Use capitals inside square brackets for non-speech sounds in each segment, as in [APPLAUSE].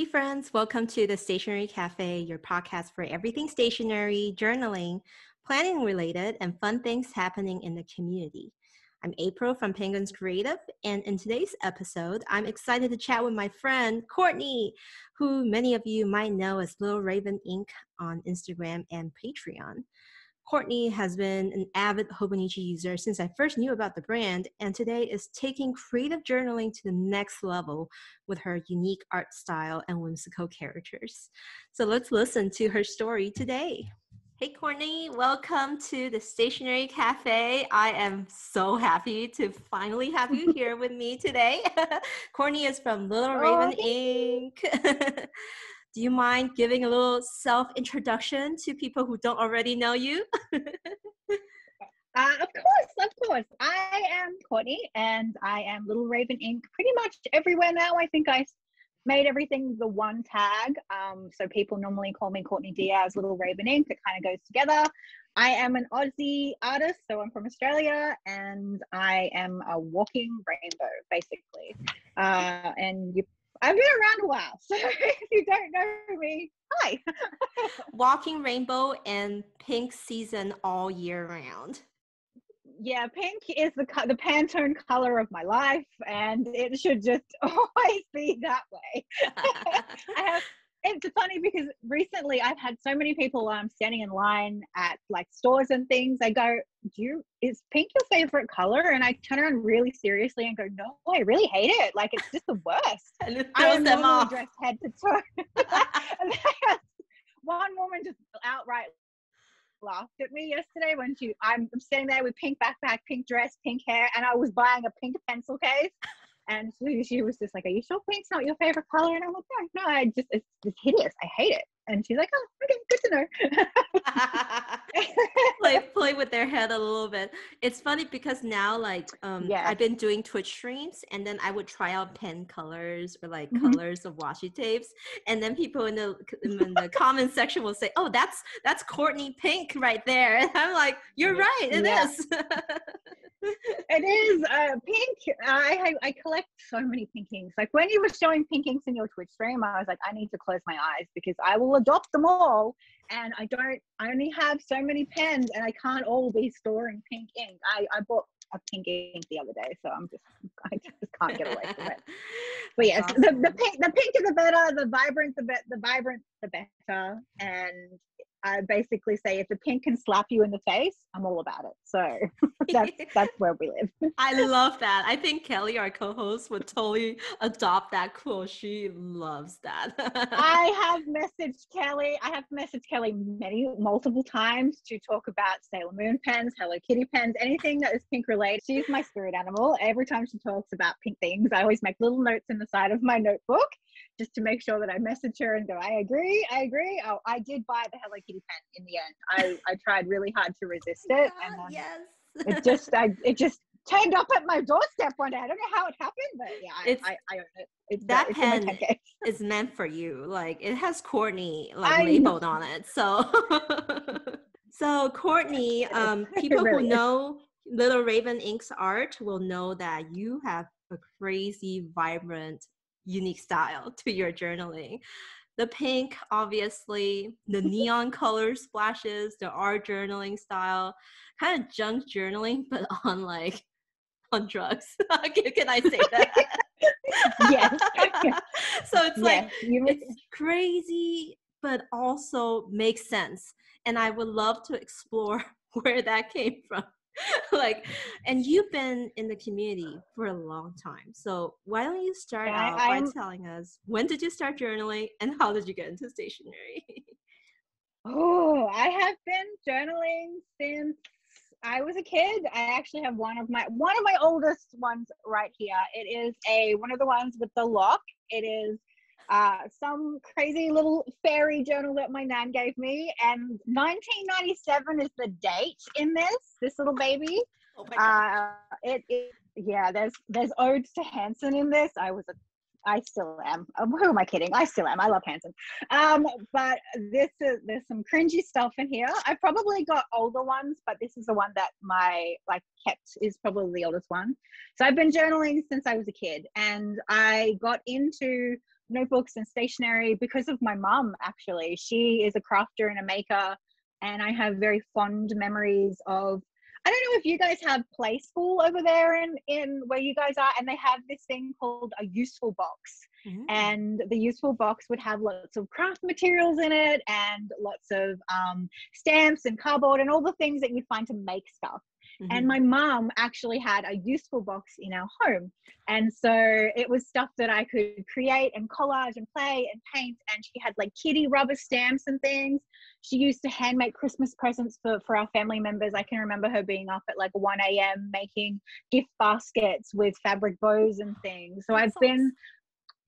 Hey, friends, welcome to the Stationery Cafe, your podcast for everything stationery, journaling, planning related, and fun things happening in the community. I'm April from Penguins Creative, and in today's episode, I'm excited to chat with my friend Courtney, who many of you might know as Little Raven Ink on Instagram and Patreon. Courtney has been an avid Hobonichi user since I first knew about the brand, and today is taking creative journaling to the next level with her unique art style and whimsical characters. So let's listen to her story today. Hey, Courtney, welcome to the Stationery Cafe. I am so happy to finally have you here [LAUGHS] with me today. [LAUGHS] Courtney is from Little oh, Raven oh, Ink. [LAUGHS] do you mind giving a little self introduction to people who don't already know you? [LAUGHS] Uh, of course, of course. I am Courtney and I am Little Raven Ink pretty much everywhere now. I think I made everything the one tag. Um, so people normally call me Courtney Diaz, Little Raven Ink. It kind of goes together. I am an Aussie artist, so I'm from Australia and I am a walking rainbow, basically. Uh, and you I've been around a while, [LAUGHS] so if you don't know me, hi. [LAUGHS] Walking rainbow and pink season all year round. Yeah, pink is the the Pantone color of my life, and it should just [LAUGHS] always be that way. I have it's funny because recently I've had so many people I'm um, standing in line at like stores and things. I go, Do you is pink your favorite color? And I turn around really seriously and go, No, I really hate it. Like it's just the worst. [LAUGHS] and it throws them off. dressed head to toe. [LAUGHS] one woman just outright laughed at me yesterday when she I'm standing there with pink backpack, pink dress, pink hair, and I was buying a pink pencil case. And she, she was just like, Are you sure pink's not your favorite color? And I'm like, No, no, I just, it's, it's hideous. I hate it. And she's like, Oh, okay, good to know. [LAUGHS] play, play with their head a little bit. It's funny because now, like, um, yeah. I've been doing Twitch streams and then I would try out pen colors or like mm-hmm. colors of washi tapes. And then people in the, in the [LAUGHS] comment section will say, Oh, that's, that's Courtney Pink right there. [LAUGHS] And I'm like, You're right, it yeah. is it is uh, pink. I I collect so many pink inks. Like when you were showing pink inks in your Twitch stream, I was like, I need to close my eyes because I will adopt them all. And I don't. I only have so many pens, and I can't all be storing pink ink. I I bought a pink ink the other day, so I'm just [LAUGHS] I just can't get away from it. [LAUGHS] But yes, awesome. the, the pink the pinker the better, the vibrant the be- the vibrant the better, and I basically say if the pink can slap you in the face, I'm all about it. So [LAUGHS] that's [LAUGHS] that's where we live. I love that. I think Kelly, our co-host, would totally adopt that quote. She loves that. [LAUGHS] I have messaged Kelly. I have messaged Kelly many multiple times to talk about Sailor Moon pens, Hello Kitty pens, anything that is pink related. She's my spirit animal. Every time she talks about pink things, I always make little notes in the side of my notebook just to make sure that I message her and go, I agree, I agree. Oh, I did buy the Hello Kitty pen in the end. I, I tried really hard to resist [LAUGHS] it. And um, yes. it just, I, it just turned up at my doorstep one day. I don't know how it happened, but yeah, it's, I, I, own it. It's, that uh, pen [LAUGHS] is meant for you. Like it has Courtney like I labeled know. on it. So, [LAUGHS] so Courtney, um, people really who know Little Raven Ink's art will know that you have a crazy, vibrant unique style [LAUGHS] to your journaling. The pink, obviously, the neon [LAUGHS] color splashes, the art journaling style, kind of junk journaling, but [LAUGHS] on like on drugs. can, I say that? yes. so it's yes. like it's crazy, but also makes sense. And I would love to explore where that came from. [LAUGHS] like and you've been in the community for a long time so why don't you start yeah, out I'm, by telling us when did you start journaling and how did you get into stationery? [LAUGHS] Oh i have been journaling since i was a kid. I actually have one of my one of my oldest ones right here. It is a one of the ones with the lock. It is uh, some crazy little fairy journal that my nan gave me. And 1997 is the date in this, this little baby. Oh uh, it, it, yeah, there's there's odes to Hanson in this. I was a I still am. Um, who am I kidding? I still am. I love Hanson. Um, but this is there's some cringy stuff in here. I probably got older ones, but this is the one that my like kept is probably the oldest one. So I've been journaling since I was a kid, and I got into notebooks and stationery because of my mom actually. She is a crafter and a maker and i have very fond memories of i don't know if you guys have Play School over there in in where you guys are and they have this thing called a useful box. Mm. and the useful box would have lots of craft materials in it and lots of um, stamps and cardboard and all the things that you find to make stuff Mm-hmm. And my mom actually had a useful box in our home. And so it was stuff that I could create and collage and play and paint. And she had like kitty rubber stamps and things. She used to hand make Christmas presents for, for our family members. I can remember her being up at like 1 a.m. making gift baskets with fabric bows and things. So I've been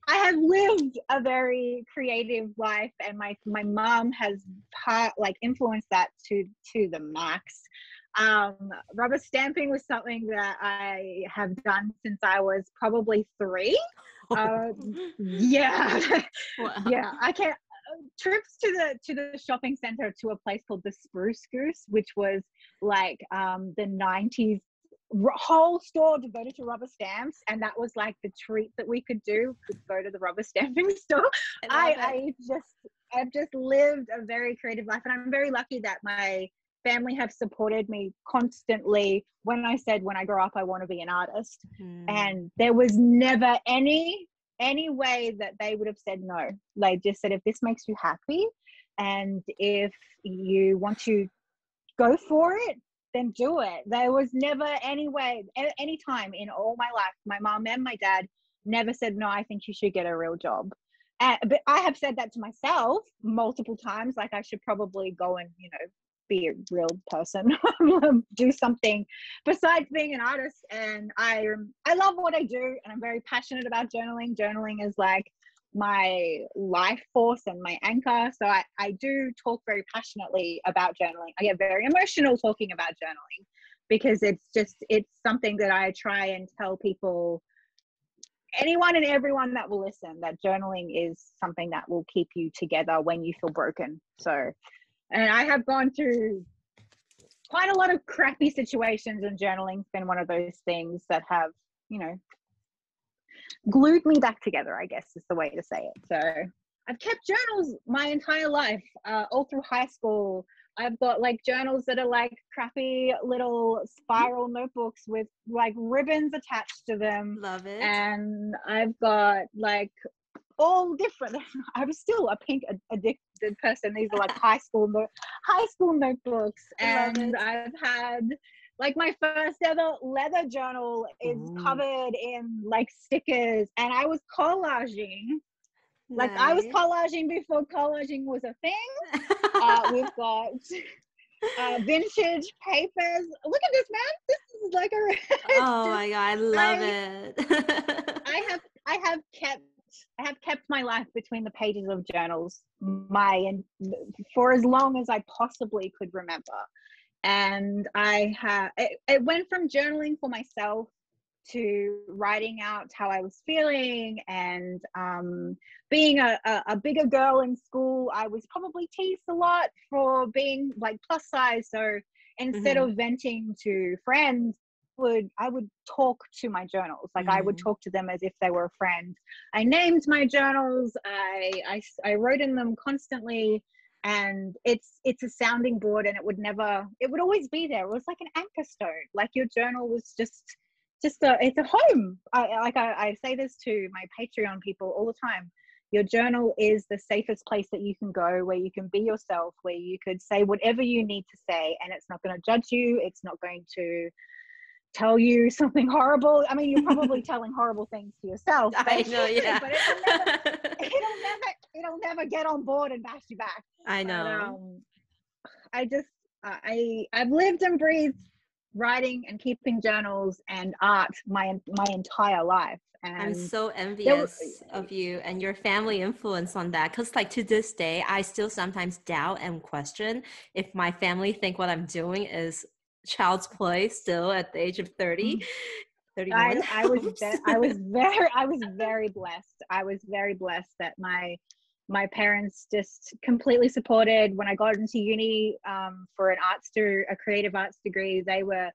I have lived a very creative life, and my my mom has part like influenced that to to the max. Um, rubber stamping was something that I have done since I was probably three. Uh, [LAUGHS] [LAUGHS] yeah, wow. yeah. I can't trips to the to the shopping center to a place called the Spruce Goose, which was like um, the '90s whole store devoted to rubber stamps, and that was like the treat that we could do. Could go to the rubber [LAUGHS] stamping store. I, I, I just I've just lived a very creative life, and I'm very lucky that my family have supported me constantly when I said when I grow up I want to be an artist. Mm. And there was never any any way that they would have said no. They just said if this makes you happy and if you want to go for it, then do it. There was never any way any time in all my life my mom and my dad never said no, I think you should get a real job. Uh, but I have said that to myself multiple times, like I should probably go and you know be a real person [LAUGHS] do something besides being an artist. And i i love what i do and i'm very passionate about journaling. Journaling is like my life force and my anchor. So i i do talk very passionately about journaling. I get very emotional talking about journaling because it's just it's something that i try and tell people anyone and everyone that will listen that journaling is something that will keep you together when you feel broken. So and I have gone through quite a lot of crappy situations, and journaling's been one of those things that have, you know, glued me back together, I guess is the way to say it. So I've kept journals my entire life, uh, all through high school. I've got like journals that are like crappy little spiral notebooks with like ribbons attached to them. Love it. And I've got like all different. [LAUGHS] I was still a pink addicted person. These are like high school no- high school notebooks, and I've had like my first ever leather journal is Ooh. covered in like stickers, and I was collaging. Nice. Like I was collaging before collaging was a thing. [LAUGHS] uh, we've got uh, vintage papers. Look at this, man. This is like a. [LAUGHS] oh my god, I love I, it. I have I have kept I have kept my life between the pages of journals my and for as long as I possibly could remember. And I have it, it went from journaling for myself to writing out how I was feeling and um, being a, a, a, bigger girl in school, I was probably teased a lot for being like plus size. So instead mm-hmm. of venting to friends, would I would talk to my journals like mm. I would mm. talk to them as if they were a friend. I named my journals. I, I I wrote in them constantly, and it's it's a sounding board, and it would never it would always be there. It was like an anchor stone. Like your journal was just just a it's a home. I like I, I say this to my Patreon people all the time. Your journal is the safest place that you can go where you can be yourself, where you could say whatever you need to say, and it's not going to judge you. It's not going to tell you [LAUGHS] something horrible. I mean, you're probably telling horrible things to yourself. [LAUGHS] I know, [LAUGHS] yeah. But it'll never, it'll never, it'll never get on board and bash you back. I know. But, um, I just, I, I've lived and breathed writing and keeping journals and art my my entire life. And I'm so envious was, of you and your family influence on that. Cause like to this day, I still sometimes doubt and question if my family think what I'm doing is child's play still at the age of 30 mm. 31 I, I was [LAUGHS] i was very i was very blessed i was very blessed that my my parents just completely supported when i got into uni um, for an arts to a creative arts degree they were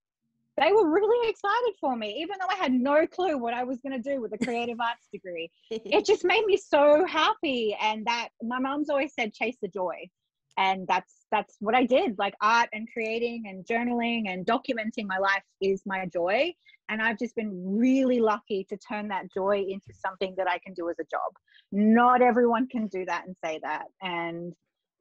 they were really excited for me, even though I had no clue what I was going to do with a creative arts degree. [LAUGHS] It just made me so happy. And that my mom's always said, chase the joy. And that's that's what I did. Like art and creating and journaling and documenting my life is my joy. And I've just been really lucky to turn that joy into something that I can do as a job. Not everyone can do that and say that. And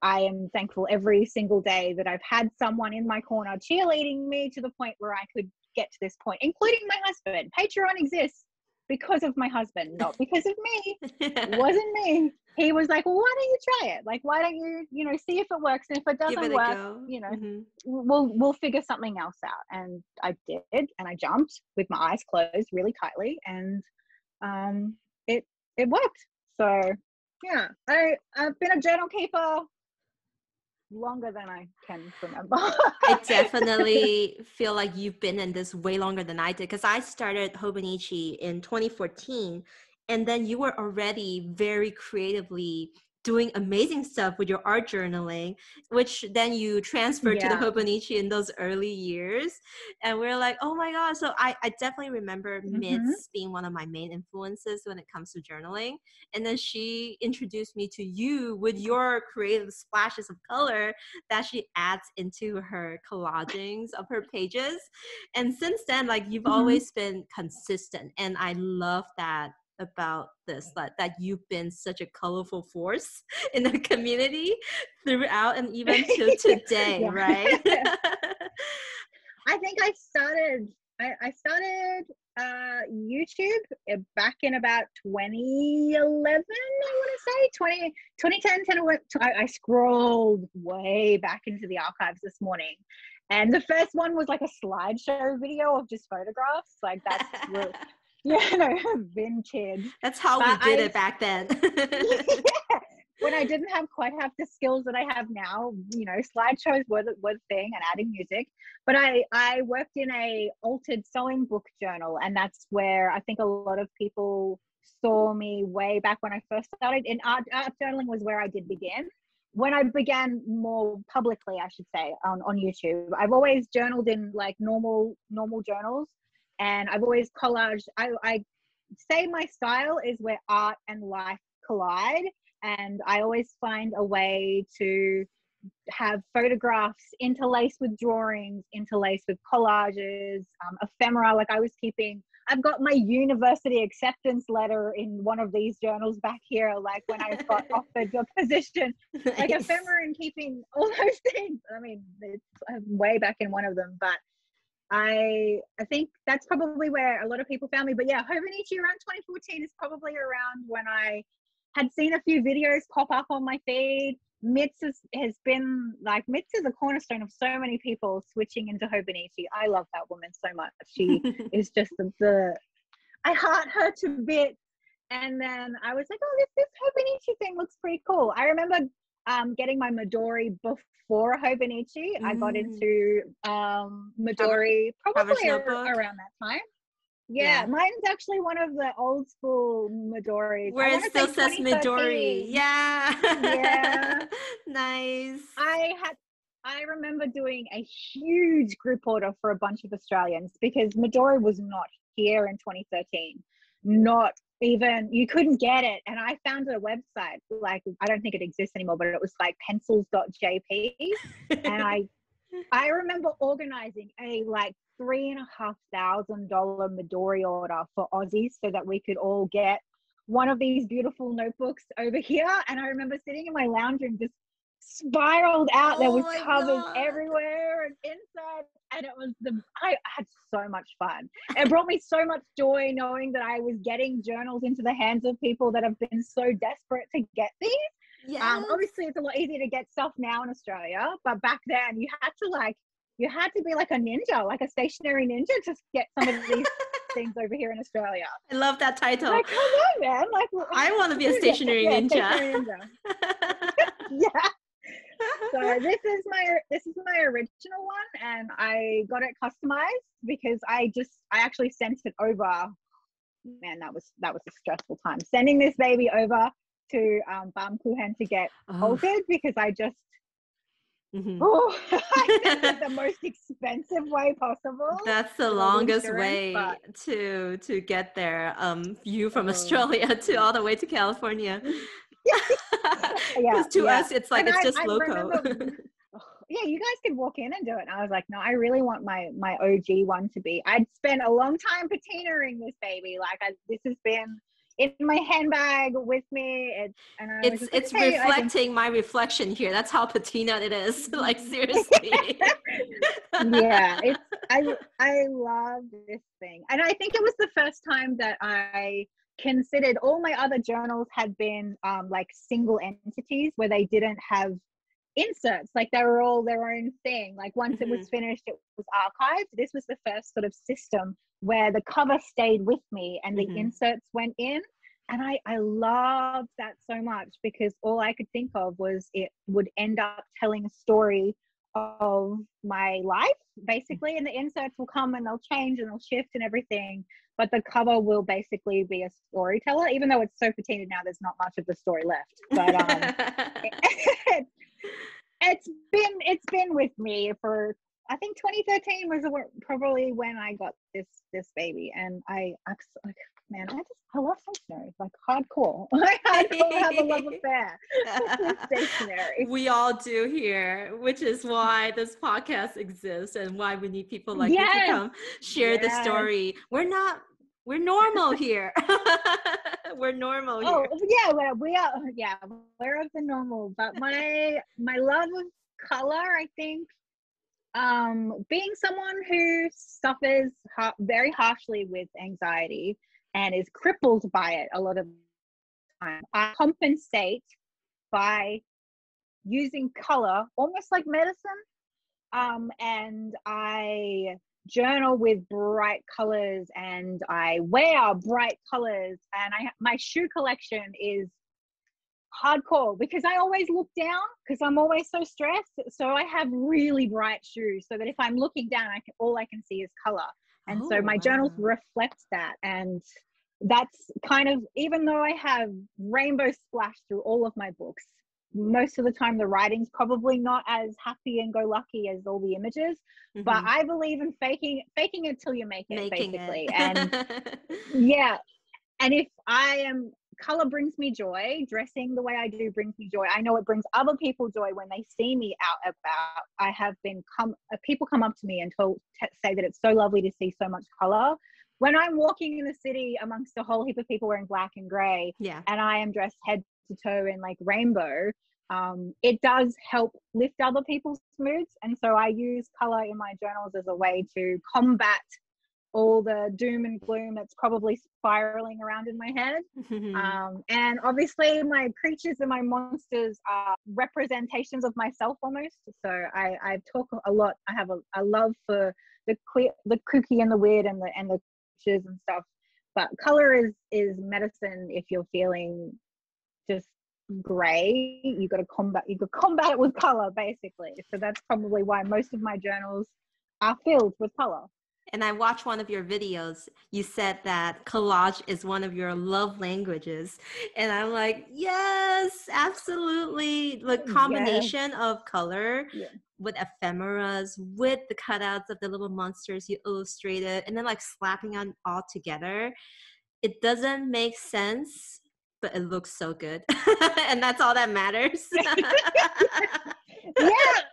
I am thankful every single day that I've had someone in my corner cheerleading me to the point where I could get to this point, including my husband. Patreon exists because of my husband, not because of me. [LAUGHS] it wasn't me. He was like, well, why don't you try it? Like, why don't you, you know, see if it works? And if it doesn't it work, go. you know, mm-hmm. we'll we'll figure something else out. And I did, and I jumped with my eyes closed really tightly, and um, it it worked. So yeah, I I've been a journal keeper longer than I can remember. I [LAUGHS] definitely feel like you've been in this way longer than I did because I started Hobonichi in 2014 and then you were already very creatively doing amazing stuff with your art journaling, which then you transferred yeah. to the Hobonichi in those early years. And we are like, oh my God. So I, I definitely remember mm-hmm. Mitz being one of my main influences when it comes to journaling. And then she introduced me to you with your creative splashes of color that she adds into her collagings of her pages. And since then, like you've mm-hmm. always been consistent. And I love that about this that, that you've been such a colorful force [LAUGHS] in the [LAUGHS] community throughout and [LAUGHS] even to today right? I think i started i, I started uh, youtube uh, back in about 2011 i want to say 20 2010 10, I, I scrolled way back into the archives this morning. And the first one was like a slideshow video of just photographs like that's yeah, no, vintage. That's how but we did I, it back then. [LAUGHS] yeah, when I didn't have quite have the skills that I have now, you know, slideshows were the thing and adding music. But I I worked in a altered sewing book journal, and that's where I think a lot of people saw me way back when I first started. And art, art journaling was where I did begin when I began more publicly, I should say, on, on YouTube, I've always journaled in like normal normal journals, and I've always collaged. I, I say my style is where art and life collide, and I always find a way to have photographs interlaced with drawings, interlaced with collages, um, ephemera. Like I was keeping, I've got my university acceptance letter in one of these journals back here. Like when I got [LAUGHS] offered a position, nice. like ephemera and keeping all those things. I mean, it's way back in one of them, but I I think that's probably where a lot of people found me. But yeah, Hobonichi around 2014 is probably around when I had seen a few videos pop up on my feed. Mitz has, has been like Mitz is a cornerstone of so many people switching into Hobonichi. I love that woman so much. She [LAUGHS] is just the, the I heart her to bits. And then I was like, oh, this this Hobonichi thing looks pretty cool. I remember um, getting my Midori before Hobonichi. Mm. I got mm. into um, Midori probably around that time. Yeah, yeah, mine's actually one of the old school Midori. Where it still says Midori. Yeah. Yeah. [LAUGHS] nice. I had I remember doing a huge group order for a bunch of Australians because Midori was not here in 2013. Not even you couldn't get it. And i found a website like i don't think it exists anymore but it was like pencils.jp and i [LAUGHS] i remember organizing a like three and a half thousand dollar midori order for aussies so that we could all get one of these beautiful notebooks over here. And i remember sitting in my lounge room just spiraled out. Oh there was covers God. everywhere and inside, and it was the I had so much fun. It brought me so much joy knowing that I was getting journals into the hands of people that have been so desperate to get these. Yeah. Um, obviously, it's a lot easier to get stuff now in Australia, but back then you had to like you had to be like a ninja, like a stationery ninja, to get some of these [LAUGHS] things over here in Australia. I love that title. Like, come on, man! Like, I want to be a stationery yeah, ninja. Stationery ninja. [LAUGHS] [LAUGHS] yeah so this is my this is my original one and i got it customized because i just i actually sent it over man that was that was a stressful time sending this baby over to um Baumkuchen to get oh. altered because i just Mm-hmm. Oh, [LAUGHS] [LAUGHS] the most expensive way possible. That's the longest way but... to to get there. Um, you from oh. Australia [LAUGHS] to all the way to California. [LAUGHS] yeah, to yeah. us, it's like and it's I, just I loco. Remember, [LAUGHS] [SIGHS] yeah, you guys could walk in and do it. And I was like, no, I really want my my OG one to be. I'd spent a long time patinaing this baby. Like, I, this has been in my handbag with me. It, and I it's it's hey, reflecting my reflection here. That's how patina it is. [LAUGHS] like seriously. yeah, it's I I love this thing, and I think it was the first time that I considered all my other journals had been um, like single entities where they didn't have inserts like they were all their own thing like once mm-hmm. it was mm-hmm. finished it was archived this was the first sort of system where the cover stayed with me and the mm-hmm. inserts went in and I, I loved that so much because all I could think of was it would end up telling a story of my life basically and the inserts will come and they'll change and they'll shift and everything but the cover will basically be a storyteller even though it's so patina now there's not much of the story left. But um, it, [LAUGHS] [LAUGHS] it's been it's been with me for I think 2013 was probably when I got this this baby, and I, I like man, I just I love stationery, like hardcore. [LAUGHS] I hardcore have a love [LAUGHS] affair with stationery. We all do here, which is why this podcast exists and why we need people like yes. you to come share yes. the story. We're not we're normal here. [LAUGHS] we're normal oh, here. Oh yeah, well, we are. Yeah, we're of the normal. But my my love of color, I think, um, being someone who suffers ha- very harshly with anxiety and is crippled by it a lot of time, I compensate by using color, almost like medicine. Um, and I journal with bright colors and I wear bright colors and I my shoe collection is hardcore because I always look down because I'm always so stressed. So I have really bright shoes so that if I'm looking down, I can all I can see is color. And oh, so my wow. journals reflect that. And that's kind of even though I have rainbow splash through all of my books, most of the time the writing's probably not as happy and go lucky as all the images mm-hmm. but i believe in faking faking it till you make it Making basically it. and [LAUGHS] yeah and if i am color brings me joy dressing the way i do brings me joy. I know it brings other people joy when they see me out about. I have been come uh, people come up to me and told, t- say that it's so lovely to see so much color. When i'm walking in the city amongst a whole heap of people wearing black and gray yeah. and i am dressed head to toe in like rainbow um, it does help lift other people's moods. And so I use color in my journals as a way to combat all the doom and gloom that's probably spiraling around in my head. [LAUGHS] um, and obviously, my creatures and my monsters are representations of myself almost. So I, I talk a lot. I have a, a love for the queer, the kooky and the weird and the and the creatures and stuff. But color is is medicine if you're feeling just gray you got to combat you got combat it with color basically so that's probably why most of my journals are filled with color and I watched one of your videos. You said that collage is one of your love languages. And I'm like, yes, absolutely. The mm, combination yes. of color yeah. with ephemeras, with the cutouts of the little monsters you illustrated, and then like slapping on all together. It doesn't make sense but it looks so good. [LAUGHS] and that's all that matters. [LAUGHS] yeah,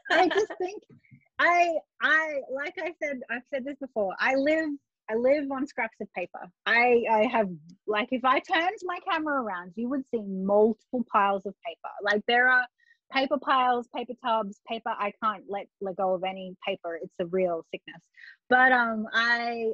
I just think I I like I said I've said this before. I live I live on scraps of paper. I I have like if I turned my camera around, you would see multiple piles of paper. Like there are paper piles, paper tubs, paper. I can't let let go of any paper. It's a real sickness. But um I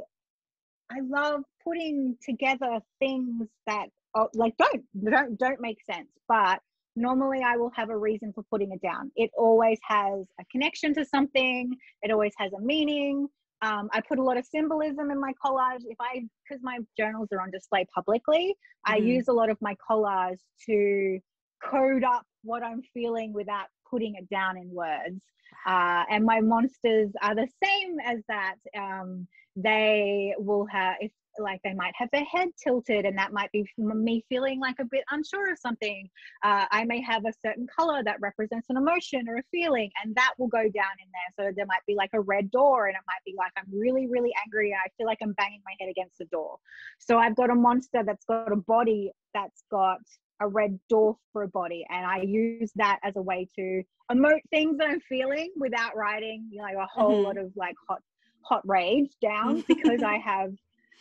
I love putting together things that oh, like don't don't don't make sense but normally i will have a reason for putting it down it always has a connection to something it always has a meaning um, i put a lot of symbolism in my collage if i because my journals are on display publicly mm-hmm. i use a lot of my collage to code up what I'm feeling without putting it down in words. Uh, and my monsters are the same as that. Um, they will have, if like they might have their head tilted and that might be me feeling like a bit unsure of something. Uh, i may have a certain color that represents an emotion or a feeling and that will go down in there. So there might be like a red door and it might be like i'm really really angry and i feel like i'm banging my head against the door. So i've got a monster that's got a body that's got a red door for a body and i use that as a way to emote things that i'm feeling without writing you know a whole mm-hmm. lot of like hot hot rage down because i [LAUGHS] have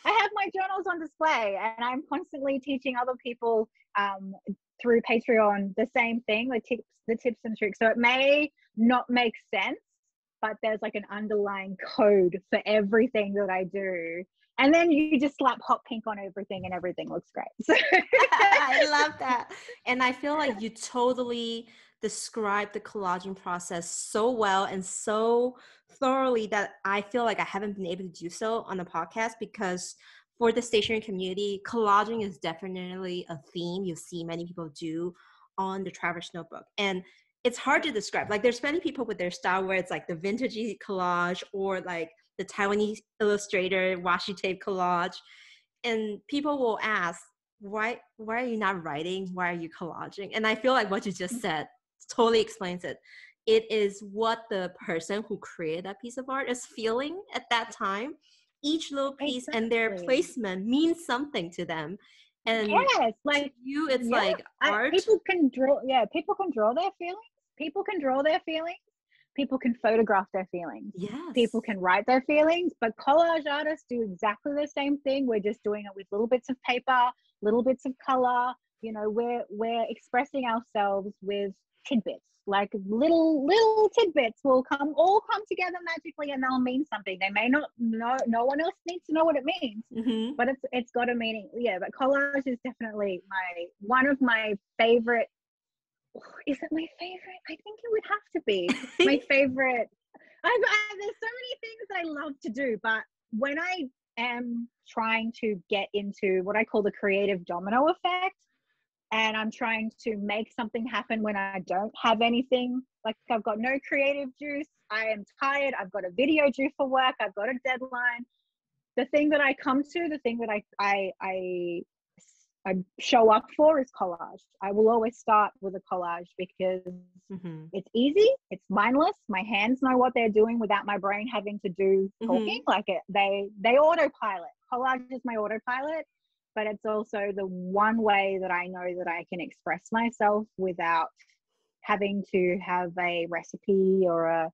I have my journals on display and I'm constantly teaching other people um, through Patreon the same thing, the tips, the tips and tricks. So it may not make sense, but there's like an underlying code for everything that I do. And then you just slap hot pink on everything and everything looks great. So. [LAUGHS] [LAUGHS] I love that. And I feel like you totally describe the collaging process so well and so thoroughly that I feel like I haven't been able to do so on the podcast because for the stationery community, collaging is definitely a theme you see many people do on the Traveler's Notebook. And it's hard to describe. Like there's many people with their style where it's like the vintagey collage or like the Taiwanese illustrator washi tape collage. And people will ask, why why are you not writing? Why are you collaging? And I feel like what you just mm. said totally explains it. It is what the person who created that piece of art is feeling at that time. Each little piece exactly. and their placement means something to them. And yes, like you, it's yeah, like art. I, people can draw. Yeah, people can draw their feelings. People can draw their feelings. People can photograph their feelings. Yes. People can write their feelings, but collage artists do exactly the same thing. We're just doing it with little bits of paper, little bits of color. You know, we're we're expressing ourselves with tidbits like little little tidbits will come all come together magically and they'll mean something. They may not know no one else needs to know what it means mm-hmm. but it's it's got a meaning. Yeah but collage is definitely my one of my favorite is it my favorite? I think it would have to be [LAUGHS] my favorite. I've, I, there's so many things i love to do but when i am trying to get into what i call the creative domino effect and I'm trying to make something happen when I don't have anything. Like I've got no creative juice. I am tired. I've got a video due for work. I've got a deadline. The thing that I come to, the thing that I I I, I show up for is collage. I will always start with a collage because mm-hmm. it's easy. It's mindless. My hands know what they're doing without my brain having to do mm-hmm. talking. Mm-hmm. Like it, they they autopilot. Collage is my autopilot but it's also the one way that I know that I can express myself without having to have a recipe or a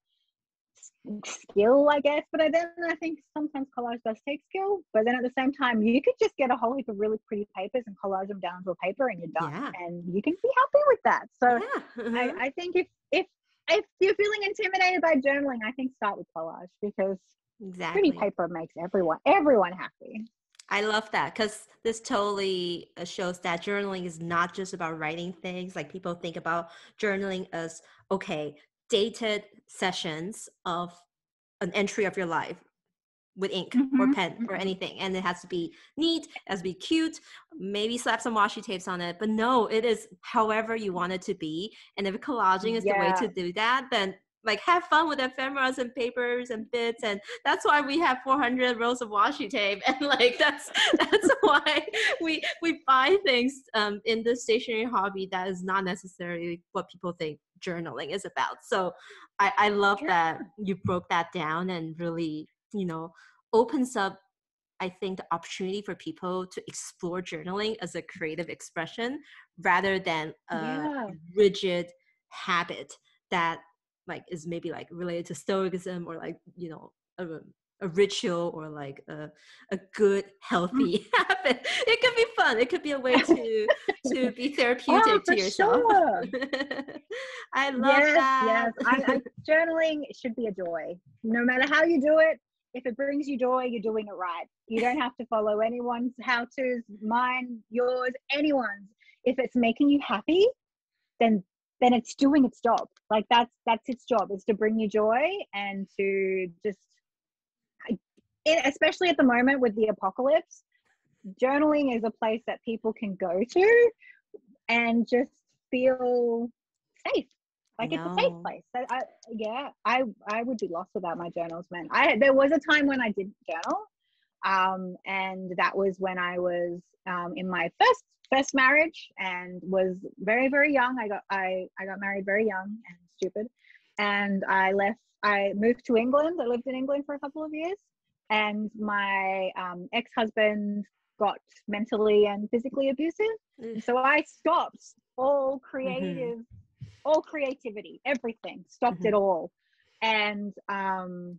skill, I guess. But then I think sometimes collage does take skill. But then at the same time, you could just get a whole heap of really pretty papers and collage them down to a paper and you're done. Yeah. And you can be happy with that. So yeah. I, uh-huh. I think if if if you're feeling intimidated by journaling, I think start with collage because exactly. pretty paper makes everyone everyone happy. I love that because this totally uh, shows that journaling is not just about writing things. Like people think about journaling as okay, dated sessions of an entry of your life with ink mm-hmm. or pen or mm-hmm. anything and it has to be neat it has to be cute maybe slap some washi tapes on it but no it is however you want it to be and if collaging is yeah. the way to do that then like have fun with ephemeras and papers and bits and that's why we have 400 rolls of washi tape [LAUGHS] and like that's that's [LAUGHS] why we we buy things um, in the stationery hobby that is not necessarily what people think journaling is about so i i love yeah. that you broke that down and really you know opens up I think the opportunity for people to explore journaling as a creative expression rather than a yeah. rigid habit that like is maybe like related to stoicism or like you know a, a ritual or like a, a good healthy mm. [LAUGHS] habit. It could be fun. It could be a way to to be [LAUGHS] therapeutic oh, to yourself. sure. [LAUGHS] i love yes, that. yes. I, I, journaling should be a joy. No matter how you do it if it brings you joy you're doing it right. You don't have to follow anyone's how to's mine yours anyone's. If it's making you happy then then it's doing its job like that's that's its job is to bring you joy and to just especially at the moment with the apocalypse journaling is a place that people can go to and just feel safe. Like it's a safe place. I, I, yeah, I I would be lost without my journals, man. I there was a time when I didn't journal, um, and that was when I was um, in my first first marriage and was very very young. I got I I got married very young and stupid, and I left. I moved to England. I lived in England for a couple of years, and my um, ex husband got mentally and physically abusive. So I stopped all mm-hmm. creative, mm-hmm. all creativity, everything, stopped mm-hmm. it all. And um,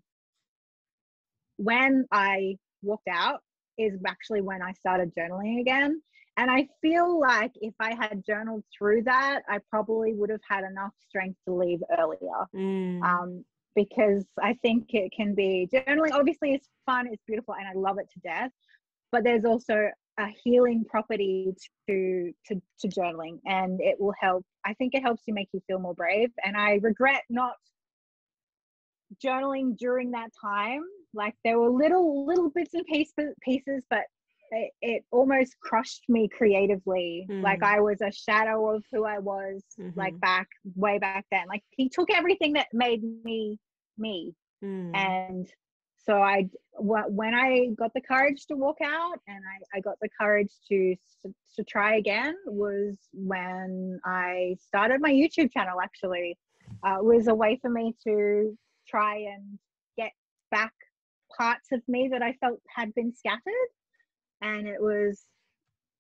when I walked out is actually when I started journaling again. And I feel like if I had journaled through that, I probably would have had enough strength to leave earlier. Mm. Um, because I think it can be journaling, obviously, it's fun, it's beautiful, and I love it to death but there's also a healing property to to to journaling and it will help i think it helps you make you feel more brave and i regret not journaling during that time like there were little little bits and pieces pieces but it, it almost crushed me creatively mm. like i was a shadow of who i was mm-hmm. like back way back then like he took everything that made me me mm. and so I when I got the courage to walk out and I, I got the courage to to try again was when I started my YouTube channel. Actually, uh, was a way for me to try and get back parts of me that I felt had been scattered, and it was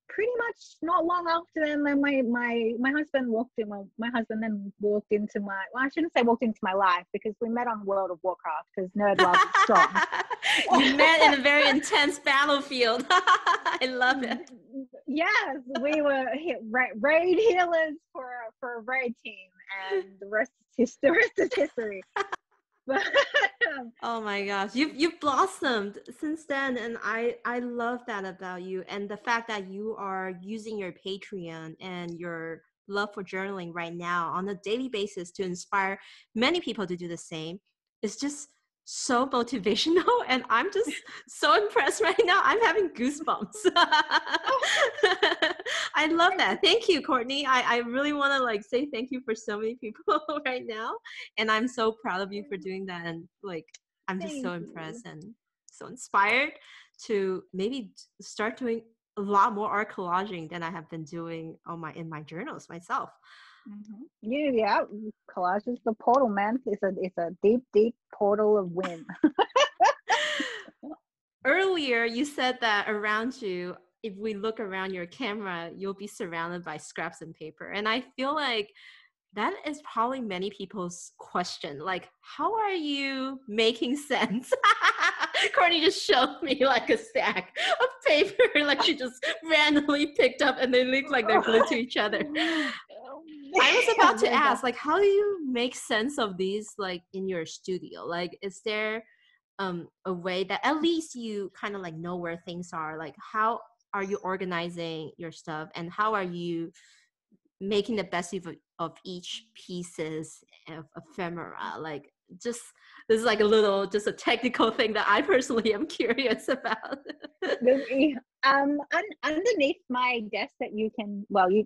pretty much not long after then then my my my husband walked in well, my husband then walked into my well I shouldn't say walked into my life because we met on World of Warcraft because nerd love is strong. [LAUGHS] you met in a very intense battlefield. [LAUGHS] I love it. Yes, we were raid healers for for a raid team, and the rest is the rest is history. [LAUGHS] oh my gosh you've you've blossomed since then and i i love that about you and the fact that you are using your patreon and your love for journaling right now on a daily basis to inspire many people to do the same is just so motivational [LAUGHS] and i'm just so impressed right now. I'm having goosebumps. [LAUGHS] I love that. Thank you courtney. I, I really want to like say thank you for so many people [LAUGHS] right now and i'm so proud of you for doing that and like i'm just thank so impressed you. and so inspired to maybe start doing a lot more art collaging than i have been doing on my in my journals myself Mm-hmm. Yeah, yeah. Collage is the portal, man. It's a it's a deep, deep portal of wind. [LAUGHS] Earlier, you said that around you, if we look around your camera, you'll be surrounded by scraps and paper, and I feel like that is probably many people's question. Like, how are you making [LAUGHS] sense? [LAUGHS] Courtney just showed me like a stack of paper, like she just randomly picked up, and they look like they're glued to each other. I was [LAUGHS] about to ask, like, how do you make sense of these, like, in your studio? Like, is there um a way that at least you kind of like know where things are? Like, how are you organizing your stuff, and how are you making the best of of each pieces of ephemera? Like, just this is like a little just a technical thing that I [LAUGHS] personally am curious about. um, un- underneath my desk that you can, well, you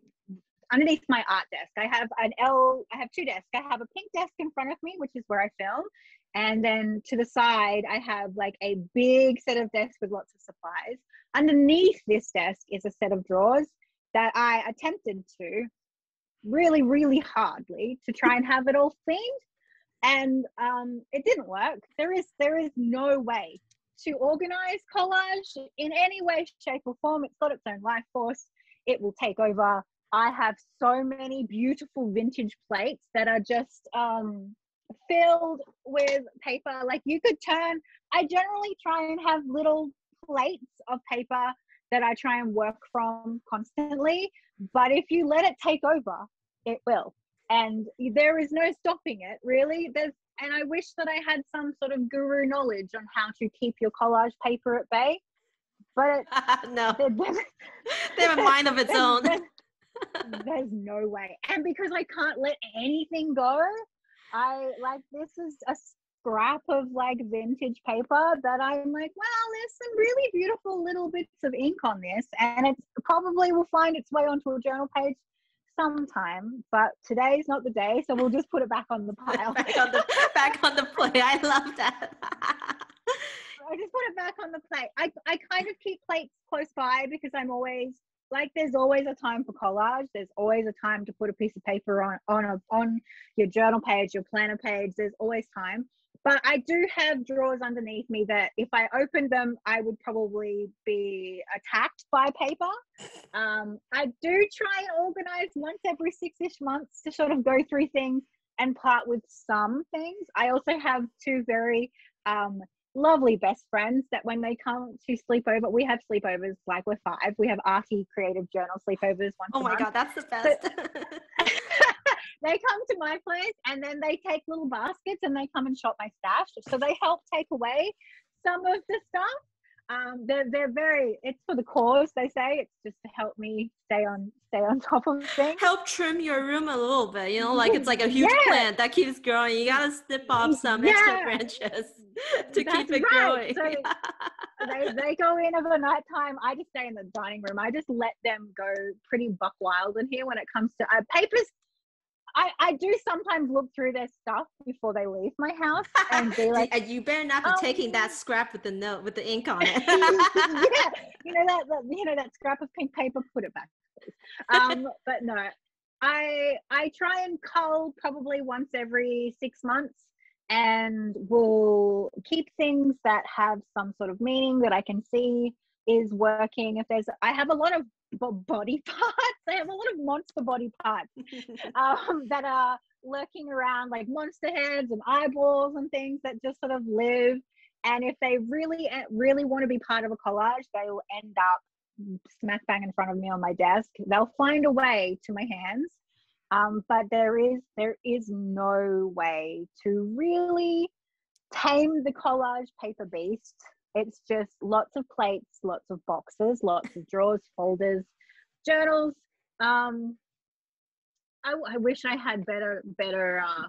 underneath my art desk. I have an L, I have two desks. I have a pink desk in front of me, which is where I film. And then to the side, I have like a big set of desks with lots of supplies. Underneath this desk is a set of drawers that I attempted to really, really hardly to try and have it all themed. And um, it didn't work. There is there is no way to organize collage in any way, shape, or form. It's got its own life force. It will take over I have so many beautiful vintage plates that are just um, filled with paper. Like you could turn, I generally try and have little plates of paper that I try and work from constantly. But if you let it take over, it will. And there is no stopping it, really. There's and I wish that I had some sort of guru knowledge on how to keep your collage paper at bay. But [LAUGHS] no, they have a mind of its [LAUGHS] own [LAUGHS] there's no way. And because I can't let anything go, I like this is a scrap of like vintage paper that I'm like, well, there's some really beautiful little bits of ink on this, and it probably will find its way onto a journal page sometime, but today's not the day, so we'll just put it back on the [LAUGHS] pile. back on the back on the plate. I love that. [LAUGHS] I just put it back on the plate. I, I kind of keep plates close by because I'm always like there's always a time for collage. There's always a time to put a piece of paper on on a, on your journal page, your planner page. There's always time. But I do have drawers underneath me that if I opened them, I would probably be attacked by paper. Um, I do try and organize once every six-ish months to sort of go through things and part with some things. I also have two very um, lovely best friends that when they come to sleepover, we have sleepovers like we're five. We have Artie Creative Journal sleepovers once. Oh my god, that's the best. [LAUGHS] they come to my place and then they take little baskets and they come and shop my stash. So they help take away some of the stuff. Um, they're they're very it's for the cause they say it's just to help me stay on stay on [LAUGHS] top of things help trim your room a little bit you know like it's like a [LAUGHS] huge Yeah. plant that keeps growing you gotta snip off some extra branches [LAUGHS] to That's keep it right. growing So they, they go in over the night time. I just stay in the dining room. I just let them go pretty buck wild in here when it comes to uh, papers. I, I do sometimes look through their stuff before they leave my house [LAUGHS] and be like, you better not be um, taking that scrap with the note with the ink on it [LAUGHS] yeah, [LAUGHS] you know that, that you know that scrap of pink paper, put it back. please. Um, but no, I I try and cull probably once every six months, and will keep things that have some sort of meaning that I can see is working. If there's, I have a lot of bo- body [LAUGHS] parts. I have a lot of monster body parts [LAUGHS] um, that are lurking around like monster heads and eyeballs and things that just sort of live. And if they really, eh, really want to be part of a collage, they will end up smack bang in front of me on my desk. They'll find a way to my hands. Um, but there is there is no way to really tame the collage paper beast. It's just lots of plates, lots of boxes, lots of drawers, folders, journals. Um, I, I wish I had better better uh,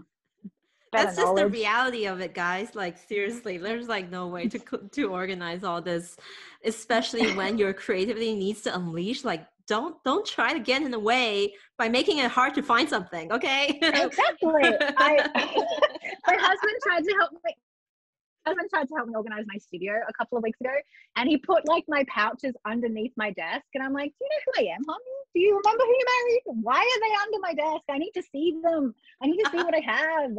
better That's just the reality of it, guys. Like seriously, there's like no way to to organize all this, especially when your creativity needs to unleash. Like, don't don't try to get in the way by making it hard to find something. Okay. exactly. I, [LAUGHS] [LAUGHS] my husband tried to help me. Husband tried to help me organize my studio a couple of weeks ago, and he put like my pouches underneath my desk. And I'm like, "Do you know who I am, honey? Do you remember who you married? Why are they under my desk? I need to see them. I need to see what I have."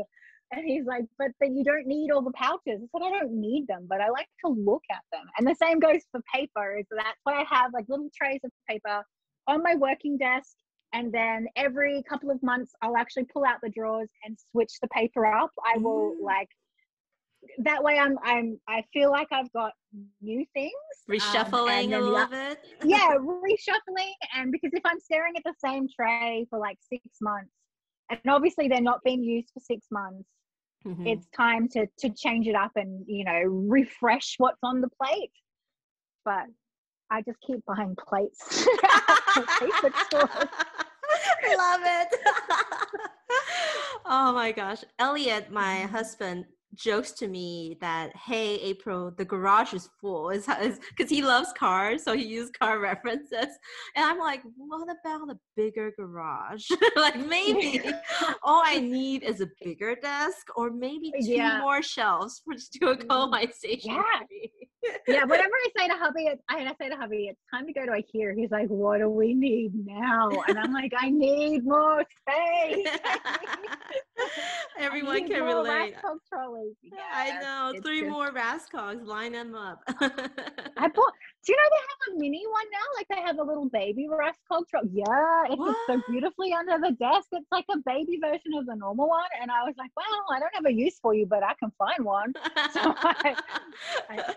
And he's like, "But then you don't need all the pouches." I said, "I don't need them, but I like to look at them." And the same goes for paper. Is that's why I have like little trays of paper on my working desk and then every couple of months i'll actually pull out the drawers and switch the paper up i will Mm. like that way i'm i'm i feel like i've got new things um, Reshuffling and a little bit. yeah reshuffling and because if i'm staring at the same tray for like six months and obviously they're not being used for six months Mhm. it's time to to change it up and you know refresh what's on the plate but i just keep buying plates stores. [LAUGHS] [LAUGHS] Love it. [LAUGHS] oh my gosh. Elliot, my Mhm. husband, jokes to me that, hey, April, the garage is full. Is because he loves cars, so he used car [LAUGHS] references. And I'm like, what about a bigger garage? [LAUGHS] like maybe [LAUGHS] all I need is a bigger desk or maybe uh, two Yeah. more shelves for to go my mm, stationery. yeah, whenever I say to hubby, I, I say to hubby, it's time to go to IKEA. He's like, what do we need now? And I'm like, I need more space. [LAUGHS] [LAUGHS] Everyone can relate. Raskog. I know. Three just- more Raskogs. Line them up. I bought. Do you know they have a mini one now? Like they have a little baby Raskog trolley. Yeah, it's just so beautifully under the desk. It's like a baby version of the normal one. And I was like, well, I don't have a use for you, but I can find one. [LAUGHS] [LAUGHS] So I- I-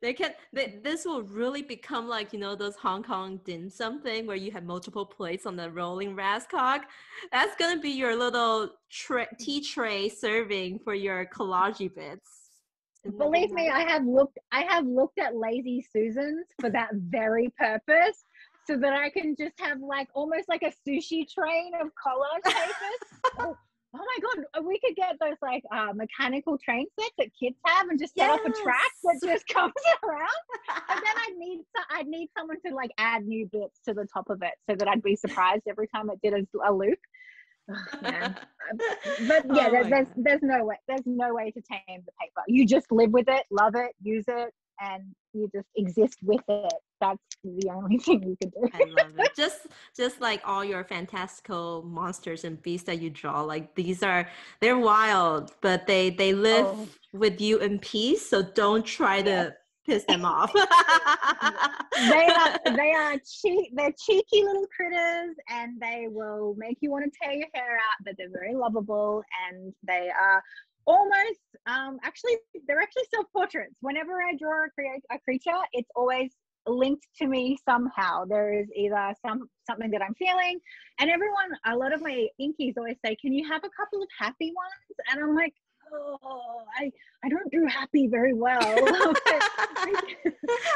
they can. They, this will really become like you know those Hong Kong dim sum thing where you have multiple plates on the rolling raskog. That's gonna be your little tra- tea tray serving for your collage bits. Believe me, I have looked. I have looked at Lazy Susans for that very purpose, so that I can just have like almost like a sushi train of collage papers. [LAUGHS] oh, oh my god, we could get those like uh, mechanical train sets that kids have and just set yes. up a track that just [LAUGHS] comes around. [LAUGHS] and then I'd need so, I'd need someone to like add new bits to the top of it so that I'd be surprised every time it did a, a loop. [LAUGHS] yeah. [LAUGHS] but yeah, oh there, there's there's no way there's no way to tame the paper. You just live with it, love it, use it, and you just exist with it. That's the only [LAUGHS] thing you can do. I love it. Just just like all your fantastical monsters and beasts that you draw, like these are they're wild, but they they oh. live oh. with you in peace. So don't try to piss them off. they are [LAUGHS] they are cheap they're cheeky little critters and they will make you want to tear your hair out, but they're very lovable and they are almost um, actually they're actually self-portraits. Whenever i draw a, create, a creature it's always linked to me somehow. There is either some something that i'm feeling and everyone a lot of my inkies always say can you have a couple of happy ones? And i'm like oh i i don't do happy very well [LAUGHS] [LAUGHS]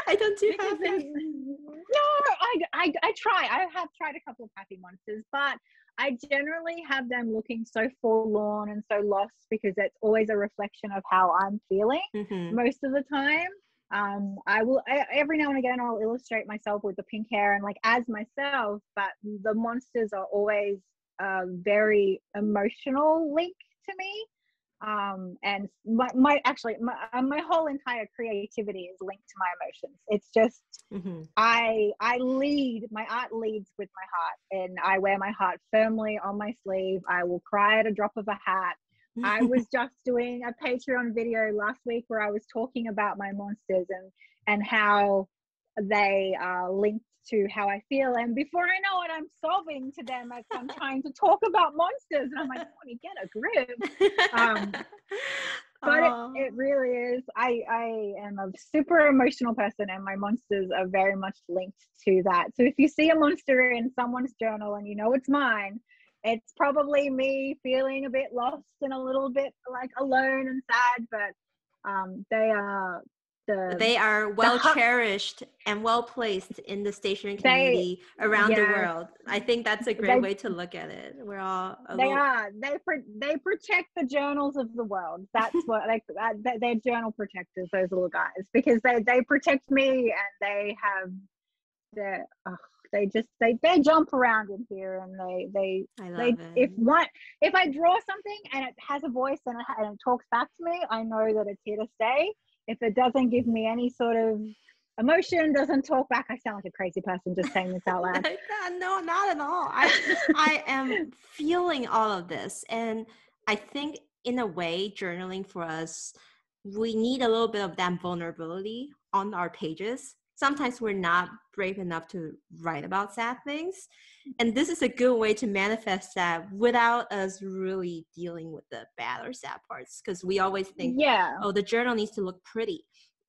i don't do happy no I, I i try i have tried a couple of happy monsters but I generally have them looking so forlorn and so lost because it's always a reflection of how I'm feeling mm-hmm. most of the time. Um, I will I, every now and again I'll illustrate myself with the pink hair and like as myself, but the monsters are always a very emotional link to me um, and my, my actually my, uh, my whole entire creativity is linked to my emotions. It's just mm-hmm. i i lead my art leads with my heart and i wear my heart firmly on my sleeve. I will cry at a drop of a hat. I [LAUGHS] was just doing a patreon video last week where i was talking about my monsters and and how they are linked to how I feel. And before I know it, I'm sobbing to them as I'm trying to talk about monsters. And I'm like, [LAUGHS] honey, get a grip. Um, [LAUGHS] but it, it, really is. I, I am a super emotional person, and my monsters are very much linked to that. So if you see a monster in someone's journal and you know it's mine, it's probably me feeling a bit lost and a little bit like alone and sad. But um, they are the they are well the cherished and well placed in the stationery community they, around yeah. the world. I think that's a great they, way to look at it. We're all they little... are they they protect the journals of the world. That's [LAUGHS] what like uh, they're journal protectors. Those little guys because they they protect me and they have the. Oh, they just they they jump around in here and they they they it. if one if I draw something and it has a voice and it, and it talks back to me, I know that it's here to stay if it doesn't give me any sort of emotion, doesn't talk back, I sound like a crazy person just saying this out loud. [LAUGHS] no, not at all. I I am feeling all of this, and I think in a way, journaling for us, we need a little bit of that vulnerability on our pages sometimes we're not brave enough to write about sad things. And this is a good way to manifest that without us really dealing with the bad or sad parts. Because we always think, yeah, oh, the journal needs to look pretty.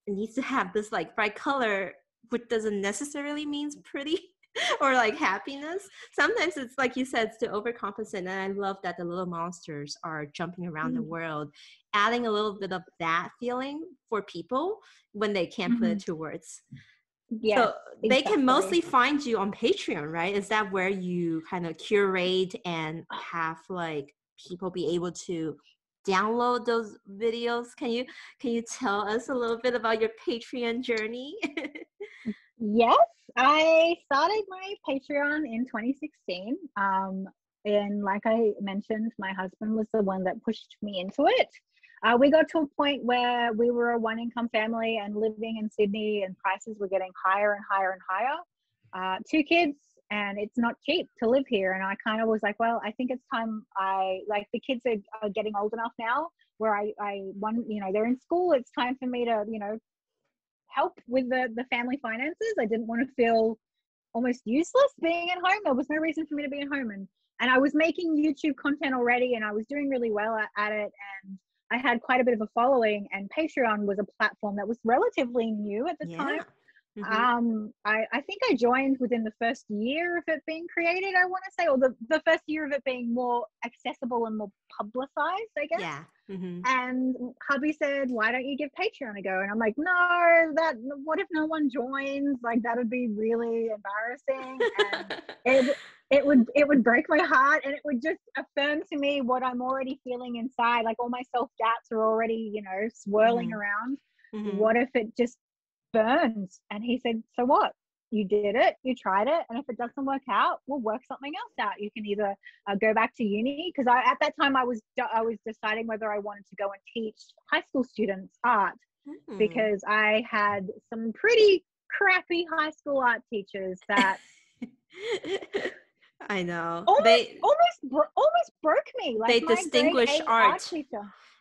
It needs to have this like bright color, which doesn't necessarily means pretty. [LAUGHS] or like happiness. Sometimes it's like you said, it's to overcompensate. And I love that the little monsters are jumping around mm. the world, adding a little bit of that feeling for people when they can't mm-hmm. put it mm-hmm. to words. Yeah. So they exactly. can mostly find you on Patreon, right? Is that where you kind of curate and have like people be able to download those videos? Can you can you tell us a little bit about your Patreon journey? yes, I started my Patreon in 2016. Um, and like I mentioned, my husband was the one that pushed me into it. Uh, we got to a point where we were a one income family and living in Sydney, and prices were getting higher and higher and higher. Uh, two kids, and it's not cheap to live here. And I kind of was like, well, I think it's time I like the kids are, are getting old enough now where I, I want, you know, they're in school. It's time for me to, you know, help with the, the family finances. I didn't want to feel almost useless being at home. There was no reason for me to be at home. And, and I was making YouTube content already and I was doing really well at, at it. And I had quite a bit of a following, and Patreon was a platform that was relatively new at the yeah. time. Mm-hmm. Um, I, I think I joined within the first year of it being created, I want to say, or the, the first year of it being more accessible and more publicized, I guess. Yeah. Mm-hmm. And hubby said, Why don't you give Patreon a go? And I'm like, No, that what if no one joins? Like that would be really embarrassing. And [LAUGHS] it it would it would break my heart and it would just affirm to me what I'm already feeling inside. Like all my self-doubts are already, you know, swirling mm-hmm. around. Mm-hmm. What if it just burns? And he said, So what? You did it, you tried it, and if it doesn't work out, we'll work something else out. You can either uh, go back to uni because I at that time I was I was deciding whether I wanted to go and teach high school students art mm. because I had some pretty crappy high school art teachers that [LAUGHS] I know almost they almost bro- almost broke me. Like they distinguish art. art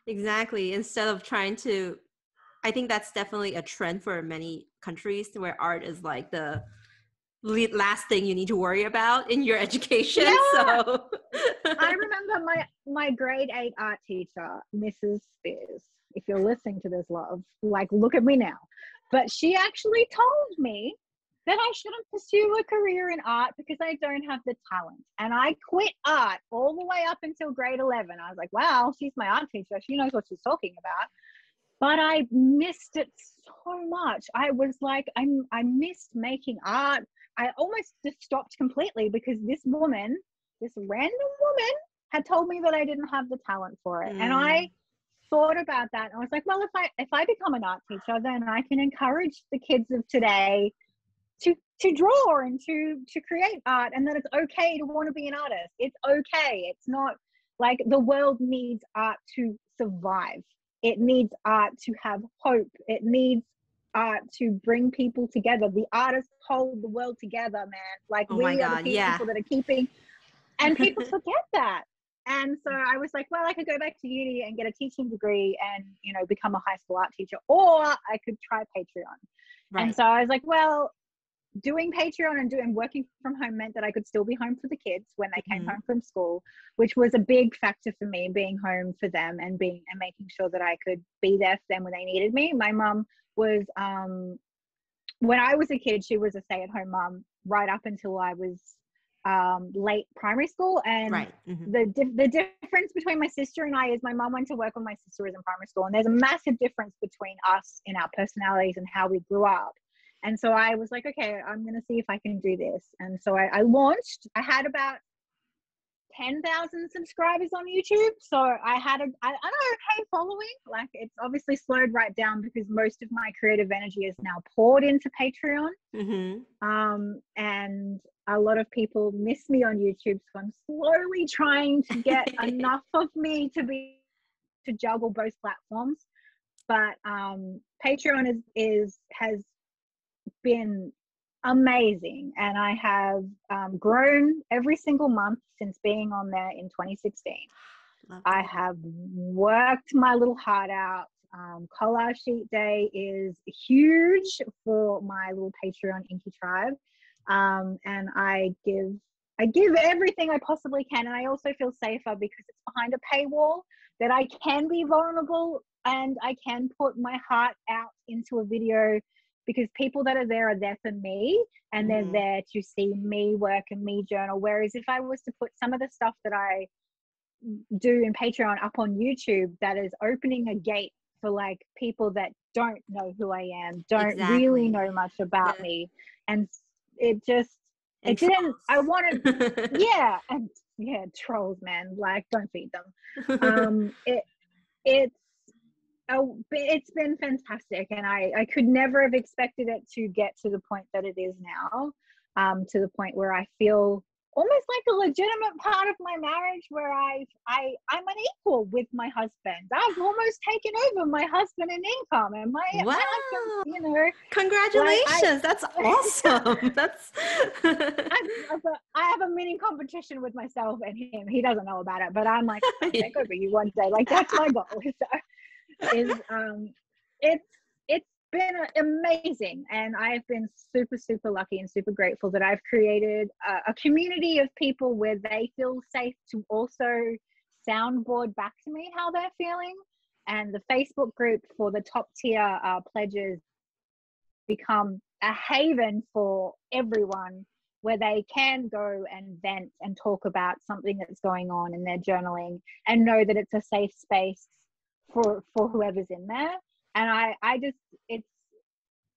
exactly instead of trying to I think that's definitely a trend for many countries where art is like the last thing you need to worry about in your [LAUGHS] education. Yeah. So I remember my my grade eight art teacher, Mrs. Spears. If you're listening to this, love, like look at me now. But she actually told me that I shouldn't pursue a career in art because I don't have the talent. And I quit art all the way up until grade 11. I was like, wow, she's my art teacher. She knows what she's talking about but I missed it so much. I was like, I, I missed making art. I almost just stopped completely because this woman, this random woman, had told me that I didn't have the talent for it. Mm. And I mm. thought about that and I was like, well, if I if I become an art teacher, then I can encourage the kids of today to to draw and to to create art and that it's okay to want to be an artist. It's okay. It's not like the world needs art to survive it needs art to have hope. It needs art to bring people together. The artists hold the world together, man. Like oh we are the people yeah. that are keeping, and people [LAUGHS] forget that. And so I was like, well, I could go back to uni and get a teaching degree and you know become a high school art teacher, or I could try Patreon. Right. And so I was like, well, doing Patreon and doing working from home meant that I could still be home for the kids when they came mm-hmm. home from school, which was a big factor for me being home for them and being and making sure that I could be there for them when they needed me. My mom was um when I was a kid, she was a stay-at-home mom right up until I was um late primary school and right. mm-hmm. the the difference between my sister and I is my mom went to work when my sister was in primary school and there's a massive difference between us in our personalities and how we grew up and so I was like, okay, I'm going to see if I can do this. And so I, I launched, I had about 10,000 subscribers on YouTube. So I had a, I, know, okay following. Like it's obviously slowed right down because most of my creative energy is now poured into Patreon. Mm-hmm. Um, and a lot of people miss me on YouTube. So I'm slowly trying to get [LAUGHS] enough of me to be, to juggle both platforms. But um, Patreon is, is, has been amazing and I have um, grown every single month since being on there in 2016. I have worked my little heart out. Um, Collage Sheet Day is huge for my little Patreon Inky tribe, um, and I give I give everything I possibly can, and I also feel safer because it's behind a paywall that I can be vulnerable and I can put my heart out into a video because people that are there are there for me and they're mm-hmm. there to see me work and me journal. Whereas if I was to put some of the stuff that I do in Patreon up on YouTube, that is opening a gate for like people that don't know who I am, don't exactly. really know much about yeah. me. And it just, and it trolls. didn't, I wanted, [LAUGHS] yeah, and yeah, trolls, man, like don't feed them. [LAUGHS] Um, it, it's, oh, it's been fantastic, and I I could never have expected it to get to the point that it is now, um, to the point where I feel almost like a legitimate part of my marriage where I I I'm an equal with my husband. I've almost taken over my husband in income and my, wow. my husband, you know. Congratulations. Like I, That's [LAUGHS] awesome. That's I, have a, I have a mini competition with myself and him. He doesn't know about it, but I'm like, I'll [LAUGHS] take over you one day. Like that's my goal. [LAUGHS] So is um, it's it's been amazing, and I've been super super lucky and super grateful that I've created a, a community of people where they feel safe to also soundboard back to me how they're feeling, and the Facebook group for the top tier uh, pledges become a haven for everyone where they can go and vent and talk about something that's going on in their journaling and know that it's a safe space for for whoever's in there and i i just it's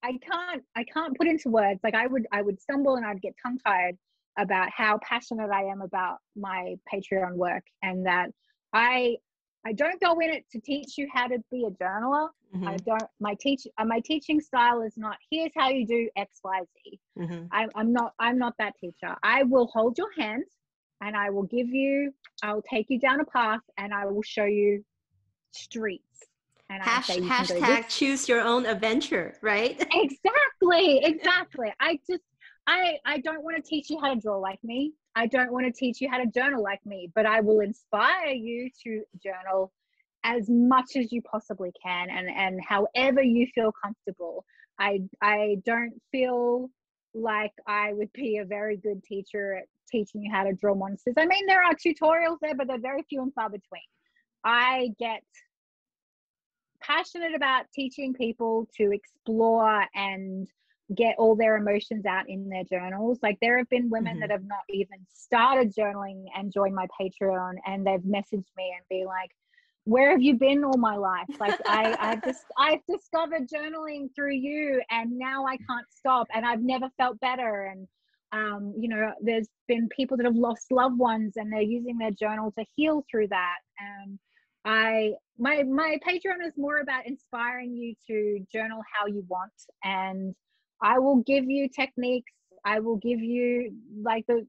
i can't i can't put into words like i would i would stumble and i'd get tongue tied about how passionate i am about my patreon work and that i i don't go in it to teach you how to be a journaler mm-hmm. i don't my teach uh, my teaching style is not here's how you do xyz mm-hmm. I, i'm not i'm not that teacher i will hold your hand and i will give you i'll take you down a path and i will show you streets. And Hash, hashtag choose your own adventure, right? [LAUGHS] exactly, exactly. I just I I don't want to teach you how to draw like me. I don't want to teach you how to journal like me, but I will inspire you to journal as much as you possibly can and and however you feel comfortable. I I don't feel like I would be a very good teacher at teaching you how to draw monsters. I mean, there are tutorials there, but they're very few and far between. I get passionate about teaching people to explore and get all their emotions out in their journals. Like there have been women mm-hmm. that have not even started journaling and joined my Patreon and they've messaged me and be like, where have you been all my life? Like I, I've just I've discovered journaling through you and now I can't stop and I've never felt better. And um, you know, there's been people that have lost loved ones and they're using their journal to heal through that. And I my my Patreon is more about inspiring you to journal how you want and I will give you techniques. I will give you like the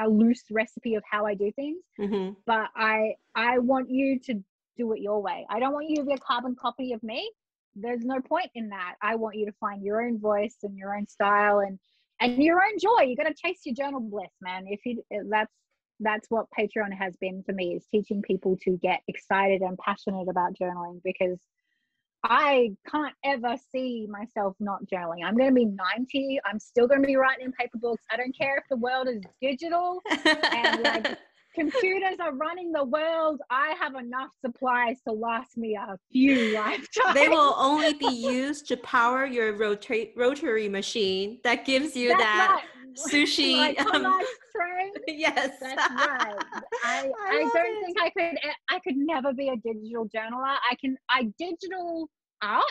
a loose recipe of how I do things. Mm-hmm. But I I want you to do it your way. I don't want you to be a carbon copy of me. There's no point in that. I want you to find your own voice and your own style and and your own joy. You got to chase your journal bliss, man. If you that's that's what Patreon has been for me is teaching people to get excited and passionate about journaling because I can't ever see myself not journaling. I'm going to be 90. I'm still going to be writing in paper books. I don't care if the world is digital and like [LAUGHS] computers are running the world. I have enough supplies to last me a few [LAUGHS] lifetimes. They will only be used to power your rota- rotary machine that gives you That's that right sushi. [LAUGHS] um, train. [LAUGHS] Yes, that's right. I, [LAUGHS] I, I don't it. think I could. I could never be a digital journaler. I can. I digital art.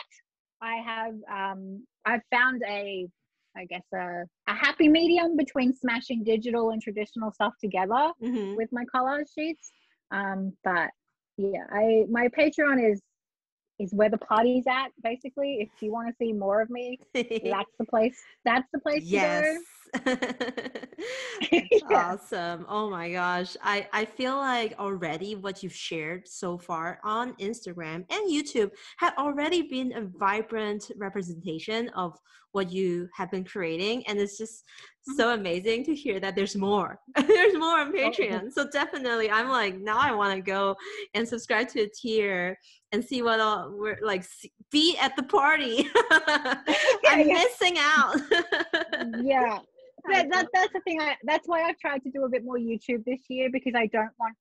I have. Um, I've found a. I guess a, a happy medium between smashing digital and traditional stuff together mm-hmm. with my collage sheets. Um, but yeah, I my Patreon is is where the party's at basically if you want to see more of me [LAUGHS] that's the place that's the place yes [LAUGHS] yeah. awesome oh my gosh i i feel like already what you've shared so far on instagram and youtube have already been a vibrant representation of what you have been creating and it's just. So amazing to hear that there's more. [LAUGHS] There's more on oh, patreon. So definitely i'm like now i want to go and subscribe to a tier and see what all we're like be at the party. [LAUGHS] [LAUGHS] I'm missing out. Yeah. That, that, that's the thing I, that's why i've tried to do a bit more youtube this year because i don't want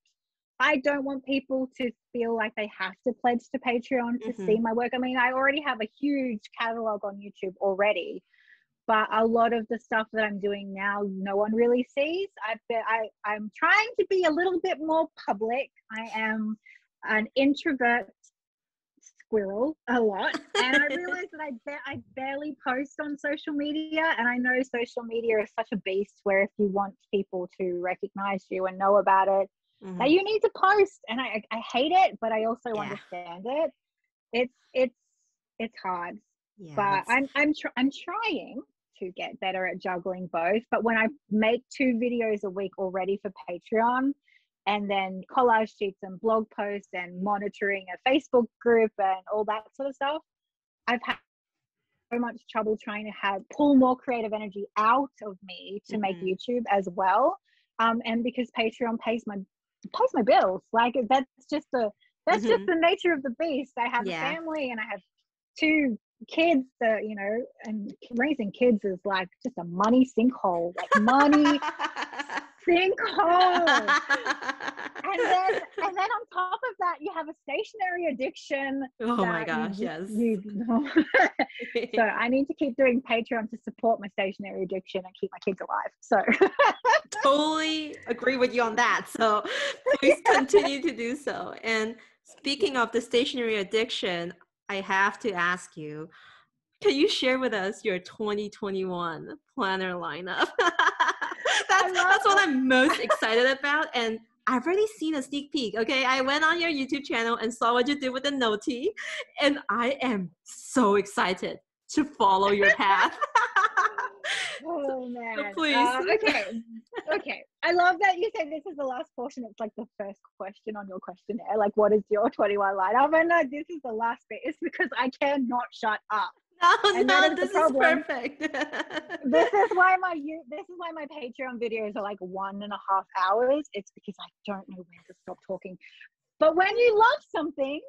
I don't want people to feel like they have to pledge to Patreon to mm-hmm. see my work. I mean, I already have a huge catalog on YouTube already, but a lot of the stuff that I'm doing now, no one really sees. I've been, I, I'm trying to be a little bit more public. I am an introvert squirrel a lot, and I realize that I, ba- I barely post on social media. And I know social media is such a beast where if you want people to recognize you and know about it, mm-hmm. that you need to post and I, I hate it but i also yeah. understand it it's it's it's hard yeah, but i'm i'm tr- i'm trying to get better at juggling both but when i make two videos a week already for patreon and then collage sheets and blog posts and monitoring a facebook group and all that sort of stuff i've had so much trouble trying to have pull more creative energy out of me to mm-hmm. make youtube as well um, and because patreon pays my pays my bills. Like that's just a that's mm-hmm. just the nature of the beast. I have yeah. a family and I have two kids that you know and raising kids is like just a money sinkhole like money [LAUGHS] sinkhole. And then [LAUGHS] and then on top of that you have a stationery addiction oh my gosh you, yes. you know. [LAUGHS] so i need to keep doing patreon to support my stationery addiction and keep my kids alive so. Totally agree with you on that so please continue to do so. And Speaking of the stationery addiction, I have to ask you can you share with us your 2021 planner lineup? [LAUGHS] that's, that's what I'm most [LAUGHS] excited about. And I've already seen a sneak peek. Okay. I went on your YouTube channel and saw what you did with the Noti, and I am so excited to follow your path. [LAUGHS] oh man. So please. Uh, okay. Okay. I love that you said this is the last portion. It's like the first question on your questionnaire. Like, what is your 21 lineup? And no, this is the last bit. It's because I cannot shut up. No, And no, is this is perfect. [LAUGHS] this is why my [LAUGHS] this is why my Patreon videos are like one and a half hours. It's because I don't know when to stop talking. But when you love something,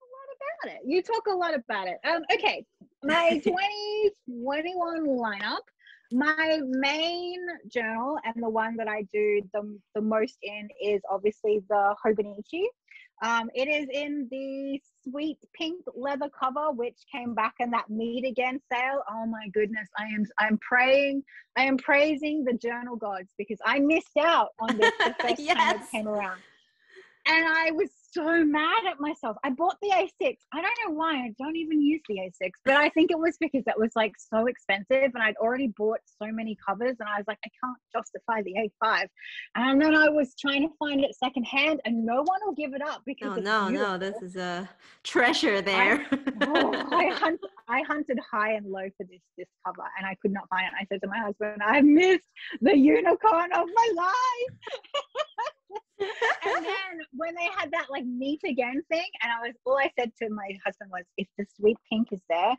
a lot about it. You talk a lot about it. Um, okay, my [LAUGHS] 2021 lineup. My main journal and the one that I do the, the most in is obviously the Hobonichi. Um, it is in the sweet pink leather cover, which came back in that meet again sale. Oh my goodness, I am I'm praying, I am praising the journal gods because I missed out on this the [LAUGHS] first time it came around. And I was so mad at myself. I bought the A6. I don't know why. I don't even use the A6, but I think it was because it was like so expensive and I'd already bought so many covers and I was like, I can't justify the A5. And then I was trying to find it secondhand and no one will give it up because no, it's no, no. This is a treasure there. [LAUGHS] Oh, I, hunt, I hunted high and low for this this cover and I could not find it. I said to my husband, I missed the unicorn of my life. [LAUGHS] and then when they had that like meet again thing, and I was all I said to my husband was, if the sweet pink is there,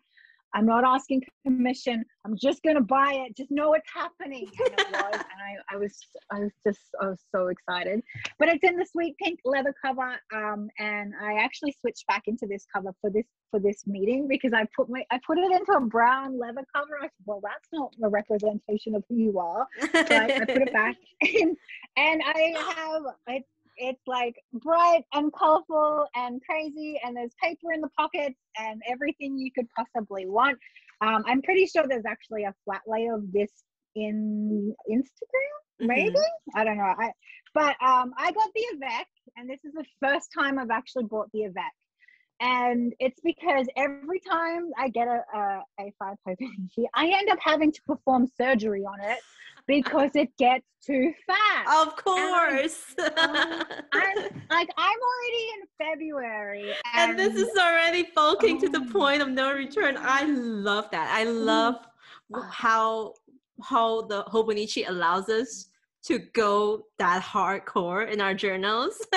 I'm not asking permission. I'm just gonna buy it. Just know it's happening. And it was, [LAUGHS] and I, I was I was just I was so excited. But it's in the sweet pink leather cover. Um, and I actually switched back into this cover for this for this meeting because I put my I put it into a brown leather cover. I said, well, that's not a representation of who you are so I, I put it back [LAUGHS] in, and I have it's it's like bright and colorful and crazy, and there's paper in the pockets and everything you could possibly want. Um, I'm pretty sure there's actually a flat lay of this in Instagram, maybe I don't know. I but um, I got the Avec, and this is the first time I've actually bought the Avec. And it's because every time I get a, a A5 Hobonichi, I end up having to perform surgery on it because it gets too fat. of course. [LAUGHS] I'm like I'm already in February, and this is already bulking to the Oh. point of no return. I love that. I love Ah. how how the Hobonichi allows us to go that hardcore in our journals. [LAUGHS]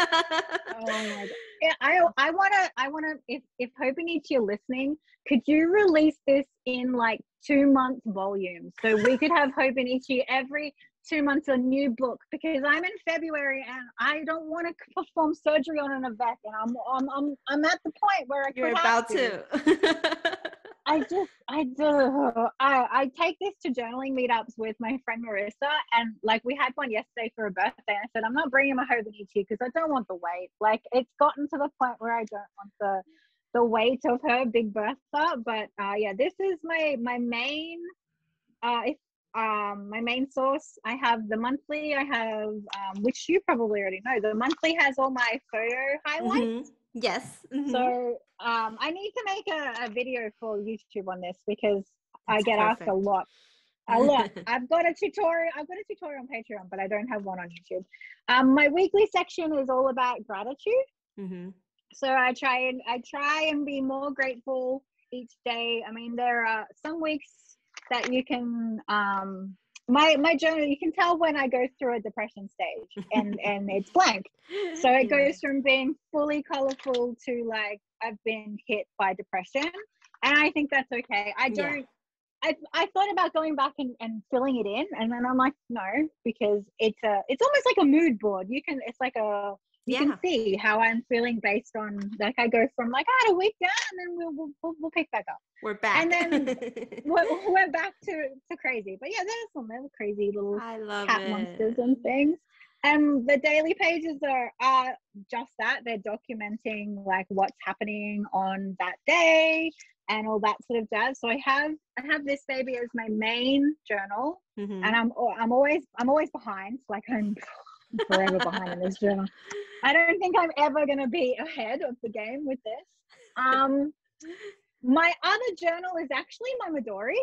Oh my god. Yeah, I I wanna I wanna if if Hobonichi are listening, could you release this in like two month volumes so we could have Hobonichi every two months a new book because I'm in February and I don't want to perform surgery on an Avec and I'm I'm I'm, I'm at the point where I You're about have to. [LAUGHS] I just, I do. I, I take this to journaling meetups with my friend Marissa, and like we had one yesterday for a birthday. And I said, I'm not bringing my Hobonichi because I don't want the weight. Like it's gotten to the point where I don't want the the weight of her big Bertha. But uh, yeah, this is my my main. Uh, if um my main source, I have the monthly. I have um, which you probably already know. The monthly has all my photo highlights. Mhm. Yes. mhm. So um, I need to make a, a video for YouTube on this because I That's get asked a lot. [LAUGHS] A lot. I've got a tutorial. I've got a tutorial on Patreon, but I don't have one on YouTube. Um, my weekly section is all about gratitude. Mm-hmm. So I try and I try and be more grateful each day. I mean, there are some weeks that you can um, my my journal. You can tell when I go through a depression stage, and [LAUGHS] and it's blank. So it goes from being fully colorful to like I've been hit by depression. And I think that's okay. I don't I I thought about going back and, and filling it in and then I'm like, no, because it's a it's almost like a mood board. You can it's like a you Yeah. can see how I'm feeling based on like I go from like I had a week down and then we'll we'll, we'll, we'll pick back up. We're back. And then [LAUGHS] We're, we're back to, to crazy. But yeah, there's some little crazy little cat it. monsters and things. And the daily pages are, are just that. They're documenting like what's happening on that day and all that sort of jazz. So I have I have this baby as my main journal, Mhm. and I'm I'm always I'm always behind. Like I'm forever behind in this journal. I don't think I'm ever going to be ahead of the game with this. Um, my other journal is actually my Midori.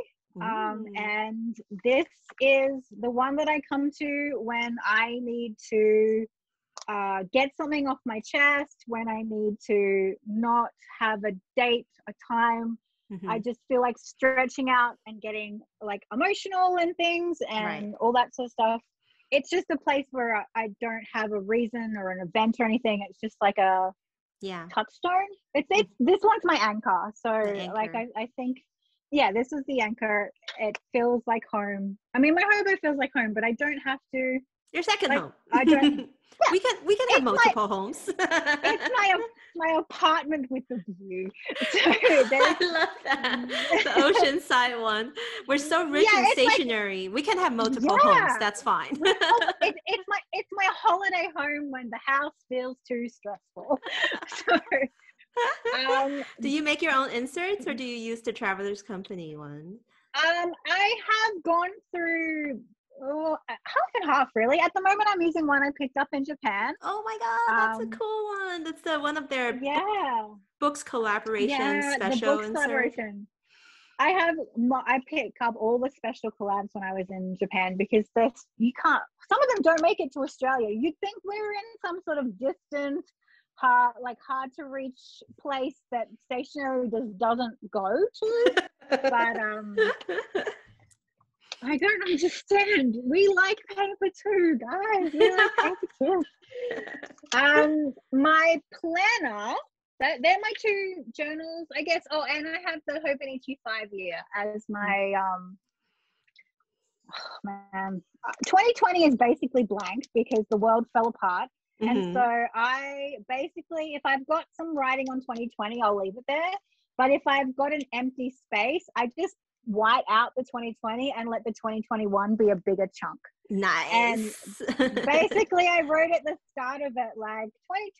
Um, and this is the one that I come to when I need to uh, get something off my chest, when I need to not have a date, a time. Mm-hmm. I just feel like stretching out and getting like emotional and things and right. all that sort of stuff. It's just a place where I, don't have a reason or an event or anything. It's just like a yeah touchstone. It's it's mm-hmm. this one's my anchor. So anchor. like I, I think yeah, this is the anchor. It feels like home. I mean, my hobo feels like home, but I don't have to. Your second like, home. I don't. [LAUGHS] Yeah, we can we can have multiple my, homes. it's my [LAUGHS] my apartment with the view. [LAUGHS] So I love that the oceanside one. We're so rich yeah, and stationery. Like, we can have multiple yeah. homes. That's fine. it, it's my it's my holiday home when the house feels too stressful. So um, do you make your own inserts or do you use the traveler's company one? Um, I have gone through oh, half and half really. At the moment, I'm using one I picked up in Japan. Oh my god, that's um, a cool one. That's the one of their yeah books collaboration yeah, special the books collaboration. I have I pick up all the special collabs when I was in Japan because there's you can't some of them don't make it to Australia. You'd think we're in some sort of distant hard like hard to reach place that stationery just doesn't go to but um [LAUGHS] I don't understand. We like paper too, guys. We like [LAUGHS] paper too. Um, my planner. That they're my two journals, I guess. Oh, and I have the Hope and Hobonichi five year as my um. Oh, man, 2020 is basically blank because the world fell apart Mm-hmm. And so I basically, if I've got some writing on 2020, I'll leave it there. But if I've got an empty space, I just white out the 2020 and let the 2021 be a bigger chunk. Nice. And [LAUGHS] basically, I wrote at the start of it like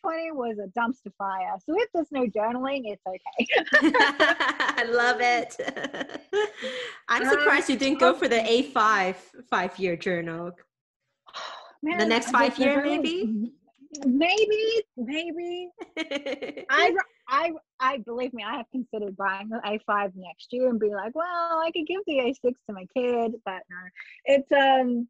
2020 was a dumpster fire. So if there's no journaling, it's okay. [LAUGHS] I love it. [LAUGHS] I'm surprised um, you didn't go for the A5 five year journal. [SIGHS] Man, the next five year, maybe? maybe maybe i i i believe me i have considered buying the a5 next year and be like well i could give the a6 to my kid but no it's um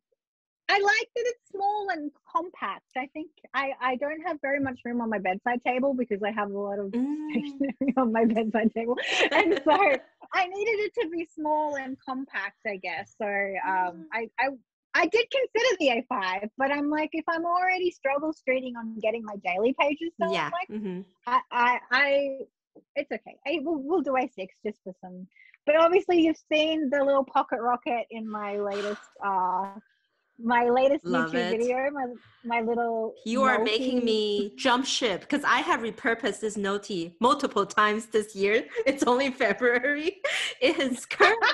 i like that it's small and compact i think i i don't have very much room on my bedside table because i have a lot of mm. stationery on my bedside table and so [LAUGHS] i needed it to be small and compact i guess so um mm. i i I did consider the A5, but I'm like, if I'm already struggle streeting on getting my daily pages done, yeah. like, mm-hmm. I, I, I, it's okay. I, we'll, we'll do A6 just for some. But obviously, you've seen the little pocket rocket in my latest uh, my latest Love YouTube it. video, my my little. You are making me jump ship because I have repurposed this noti multiple times this year. [LAUGHS] It's only February. [LAUGHS] It is currently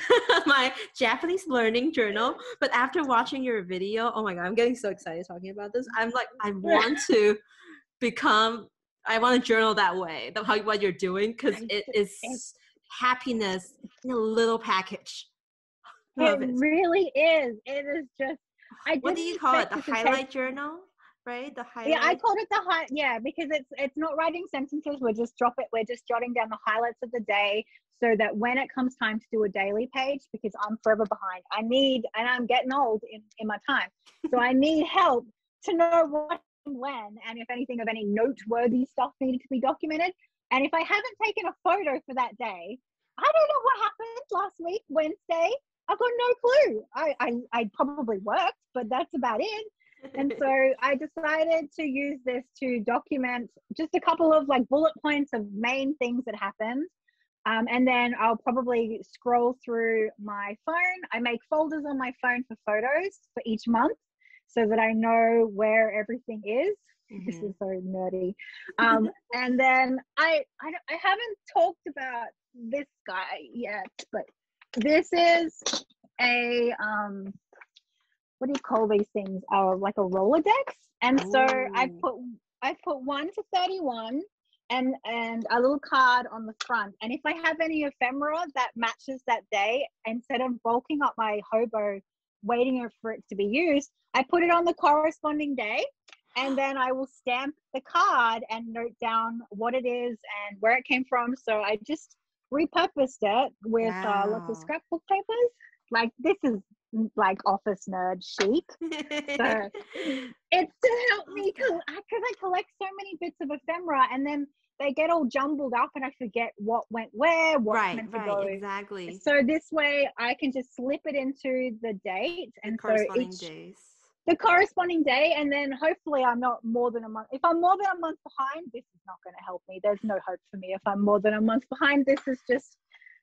[LAUGHS] my Japanese learning journal. But after watching your video, oh my god, I'm getting so excited talking about this. I'm like, I want to become. I want to journal that way. How what you're doing because it is happiness in a little package it, it, really is. It is just. I what do you call it? The highlight journal, right? The highlight. Yeah, I called it the high. Yeah, because it's it's not writing sentences. We're just drop it. We're just jotting down the highlights of the day, so that when it comes time to do a daily page, because I'm forever behind. I need, and I'm getting old in in my time, so I need help to know what and when, and if anything of any noteworthy stuff needed to be documented. And if I haven't taken a photo for that day, I don't know what happened last week, Wednesday. I've got no clue. I, I, I probably worked, but that's about it. and so [LAUGHS] I decided to use this to document just a couple of like bullet points of main things that happened. Um, and then I'll probably scroll through my phone. I make folders on my phone for photos for each month so that I know where everything is. Mm-hmm. This is so nerdy. Um, [LAUGHS] and then I, I, I haven't talked about this guy yet, but this is a um what do you call these things? Uh, like a Rolodex. And Ooh. so I put I put one to 31 and and a little card on the front. And if I have any ephemera that matches that day, instead of bulking up my hobo waiting for it to be used, I put it on the corresponding day and then I will stamp the card and note down what it is and where it came from. So I just repurposed it with wow. uh, lots of scrapbook papers. Like this is like office nerd chic. so [LAUGHS] it's to help me because I collect so many bits of ephemera and then they get all jumbled up and I forget what went where, what right, meant to right, go. Exactly. So this way I can just slip it into the date and the so each, days. The corresponding day and then hopefully I'm not more than a month. If I'm more than a month behind, this is not going to help me. There's no hope for me if I'm more than a month behind. This is just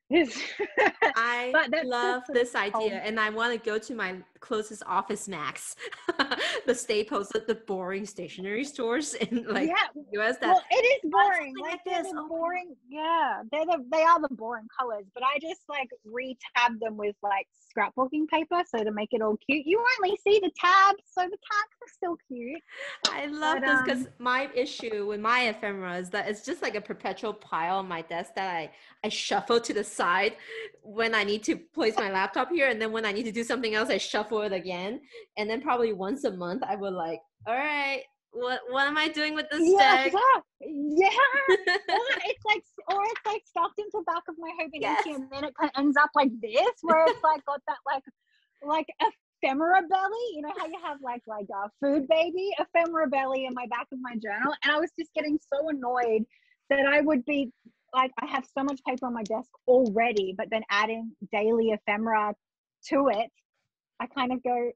[LAUGHS] I love this idea, and I want to go to my closest office max, [LAUGHS] the Staples, the, the boring stationery stores in like yeah. US. That well, it is boring. Like, they're the boring. Yeah, they're the they are the boring colors, but I just like retab them with like scrapbooking paper so to make it all cute. You only see the tabs, so the tabs are still cute. I love but, this because um, my issue with my ephemera is that it's just like a perpetual pile on my desk that I I shuffle to the side when I need to place my laptop here, and then when I need to do something else, I shuffle it again, and then probably once a month I would like, all right, what what am I doing with this yeah, deck? Yeah, yeah. [LAUGHS] or it's like, or it's like stuffed into the back of my Hobonichi, yes. and then it kind of ends up like this, where it's like got that like like ephemera belly. You know how you have like like a food baby ephemera belly in my back of my journal, and I was just getting so annoyed that I would be like I have so much paper on my desk already, but then adding daily ephemera to it, I kind of go,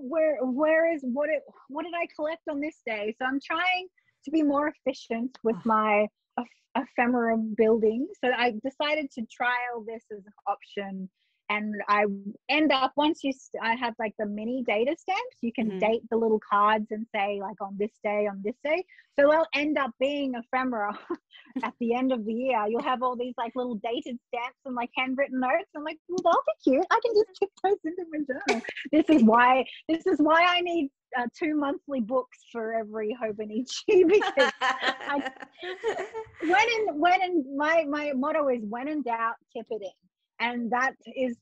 where where is what it what did I collect on this day? So I'm trying to be more efficient with ah. my ephemera building. So I decided to trial this as an option and I end up once you st- I have like the mini data stamps. You can mm-hmm. date the little cards and say like on this day, on this day. So they'll end up being ephemera [LAUGHS] at the end of the year. You'll have all these like little dated stamps and like handwritten notes. I'm like, well, that'll be cute. I can just keep those into my journal. this is why this is why I need uh, two monthly books for every Hobonichi [LAUGHS] because I, [LAUGHS] when in when in my my motto is when in doubt, tip it in and that is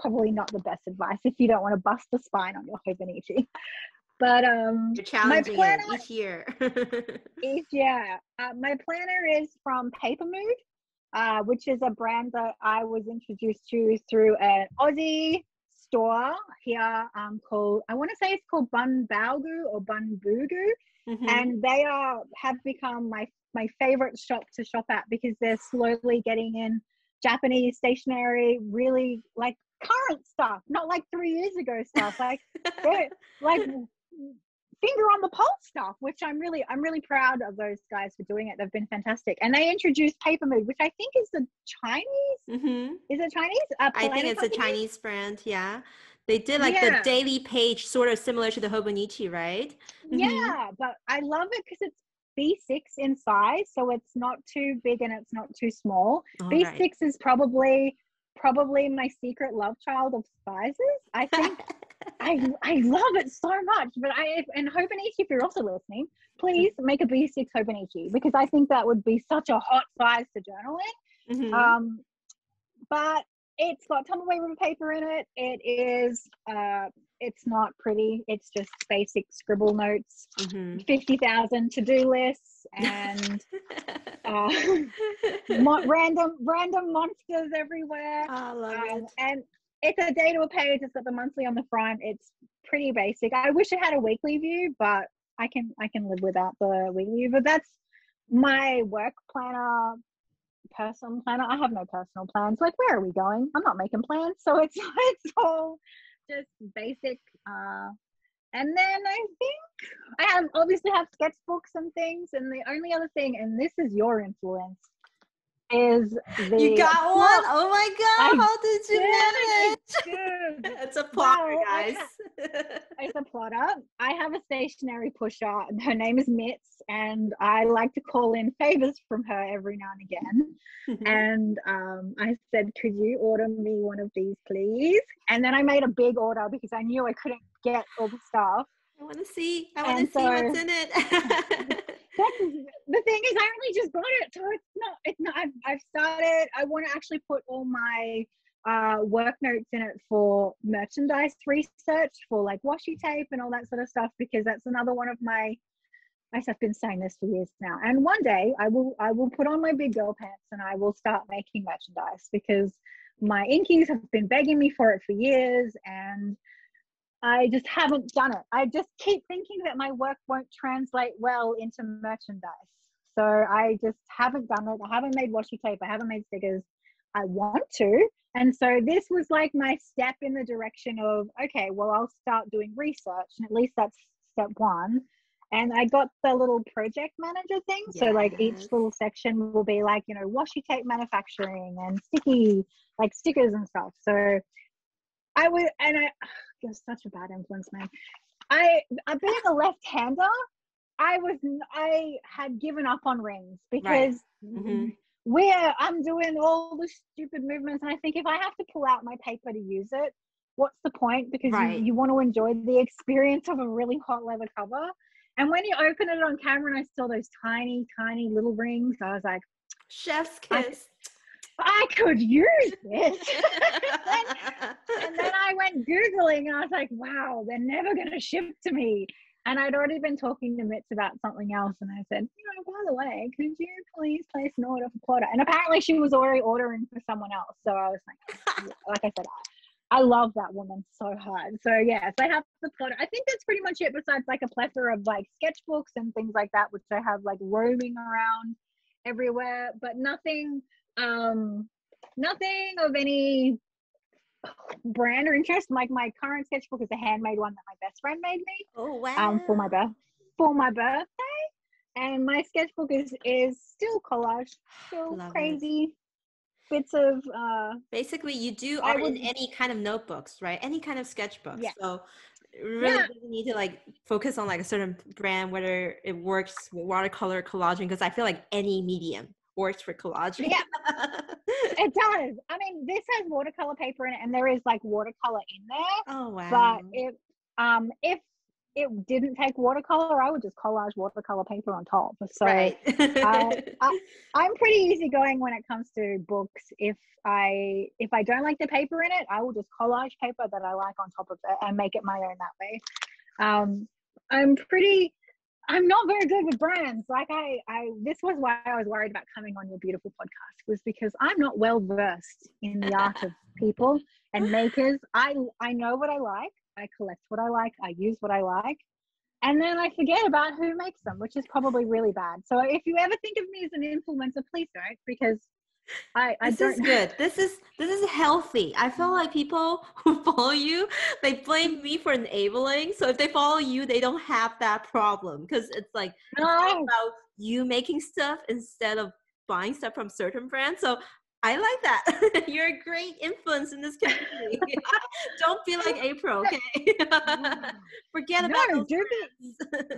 probably not the best advice if you don't want to bust the spine on your Hobonichi. But um, You're challenging my planner, each year. [LAUGHS] each year, uh, my planner is from Paper Mood, uh, which is a brand that I was introduced to through an Aussie store here um, called I want to say it's called Bun Balgu or Bun Bugu, mm-hmm. and they are have become my my favorite shop to shop at because they're slowly getting in Japanese stationery, really like current stuff, not like three years ago stuff, like [LAUGHS] like finger on the pulse stuff, which I'm really I'm really proud of those guys for doing it. They've been fantastic, and they introduced Paper Mood, which I think is the Chinese. Mm-hmm. Is it Chinese? Uh, I think it's company? a Chinese brand. Yeah. They did like yeah. the daily page, sort of similar to the Hobonichi, right? Mm-hmm. Yeah, but I love it because it's B6 in size, so it's not too big and it's not too small. All B6 right. is probably probably my secret love child of sizes. I think [LAUGHS] I I love it so much. But I and Hobonichi, if you're also listening, please make a B6 Hobonichi because I think that would be such a hot size to journal in. Mm-hmm. Um, but it's got Tomoe River paper in it. It is uh, it's not pretty. It's just basic scribble notes, mm-hmm. 50,000 to do lists, and [LAUGHS] uh, mo- random random monsters everywhere. I love um, it. And it's a day to a page. It's got the monthly on the front. It's pretty basic. I wish it had a weekly view, but I can I can live without the weekly view. But that's my work planner personal planner. I have no personal plans. Like, where are we going? I'm not making plans. So it's [LAUGHS] it's all just basic. Uh, and then I think I have obviously have sketchbooks and things. And the only other thing, and this is your influence, is the you got [LAUGHS] one. Oh my god! I how did you manage? [LAUGHS] [LAUGHS] it's a plotter, well, guys. it's a plotter. I have a stationery pusher. Her name is Mitz, and I like to call in favors from her every now and again. Mm-hmm. And um, I said, "Could you order me one of these, please?" And then I made a big order because I knew I couldn't get all the stuff. I want to see. I want to so, see what's in it. [LAUGHS] the thing is I only just got it, so it's not it's not I've, I've started I want to actually put all my uh, work notes in it for merchandise research for like washi tape and all that sort of stuff because that's another one of my I've been saying this for years now. And one day I will I will put on my big girl pants and I will start making merchandise because my inkies have been begging me for it for years and I just haven't done it. I just keep thinking that my work won't translate well into merchandise. So I just haven't done it. I haven't made washi tape. I haven't made stickers. I want to. And so this was like my step in the direction of, okay, well, I'll start doing research. And at least that's step one. And I got the little project manager thing. Yes. So like each little section will be like, you know, washi tape manufacturing and sticky, like stickers and stuff. So I would, and I, ugh, such a bad influence, man. I, I being a left-hander, I was, I had given up on rings because right. mm-hmm. where I'm doing all the stupid movements, and I think if I have to pull out my paper to use it, what's the point? Because right. you, you want to enjoy the experience of a really hot leather cover. And when you open it on camera and I saw those tiny, tiny little rings, I was like, Chef's kiss. I could use this. [LAUGHS] and, [LAUGHS] and, then I went Googling and I was like, wow, they're never going to ship to me. And I'd already been talking to Mitz about something else. And I said, you know, by the way, could you please place an order for plotter? And apparently she was already ordering for someone else. So I was like, [LAUGHS] like I said, I love that woman so hard. So yes, I have the plotter. I think that's pretty much it besides like a plethora of like sketchbooks and things like that, which I have like roaming around everywhere, but nothing um, nothing of any brand or interest. Like my current sketchbook is a handmade one that my best friend made me. Oh wow! Um, for my birth for my birthday, and my sketchbook is is still collage, still Love crazy. It. Bits of uh basically you do art would, in any kind of notebooks, right? Any kind of sketchbook. Yeah. So really yeah. need to like focus on like a certain brand, whether it works watercolor collaging, because I feel like any medium works for collaging. Yeah, it does. I mean, this has watercolor paper in it, and there is like watercolor in there. Oh wow! But if um if it didn't take watercolor, I would just collage watercolor paper on top. So right. I, I, [LAUGHS] I'm pretty easygoing when it comes to books. If I if I don't like the paper in it, I will just collage paper that I like on top of it and make it my own that way. Um, I'm pretty I'm not very good with brands. Like I, I, this was why I was worried about coming on your beautiful podcast was because I'm not well versed in the art of [LAUGHS] people and makers. I, I know what I like. I collect what I like. I use what I like. And then I forget about who makes them, which is probably really bad. So if you ever think of me as an influencer, please don't, because I, I this is good. This is this is healthy. I feel like people [LAUGHS] who follow you, they blame me for enabling. So if they follow you, they don't have that problem because it's like it's about you making stuff instead of buying stuff from certain brands. So I like that. [LAUGHS] You're a great influence in this community. [LAUGHS] [LAUGHS] Don't be like April, okay? Forget about no, do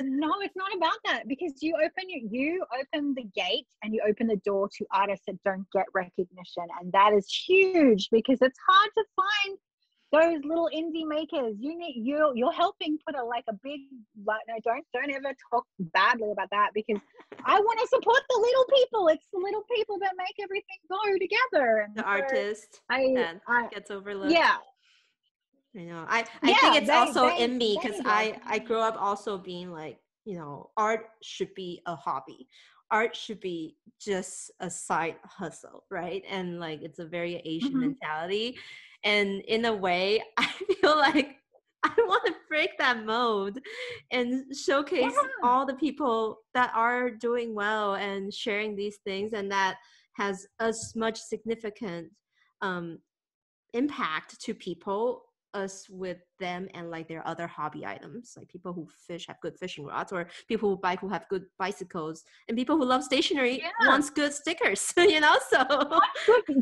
no, it's not about that because you open your, you open the gate and you open the door to artists that don't get recognition, and that is huge because it's hard to find those little indie makers you need you you're helping put a like a big like no don't don't ever talk badly about that because i want to support the little people. It's the little people that make everything go together. And the so artist I, I gets overlooked. Yeah. You know. I i yeah, think it's they, also they, in me because i i grew up also being like you know art should be a hobby. Art should be just a side hustle right? And like it's a very asian mm-hmm. mentality and in a way [LAUGHS] i feel like i want to break that mode and showcase yeah. all the people that are doing well and sharing these things and that has as much significant um, impact to people us with them and like their other hobby items like people who fish have good fishing rods or people who bike who have good bicycles and people who love stationery yeah. wants good stickers [LAUGHS] you know so [LAUGHS]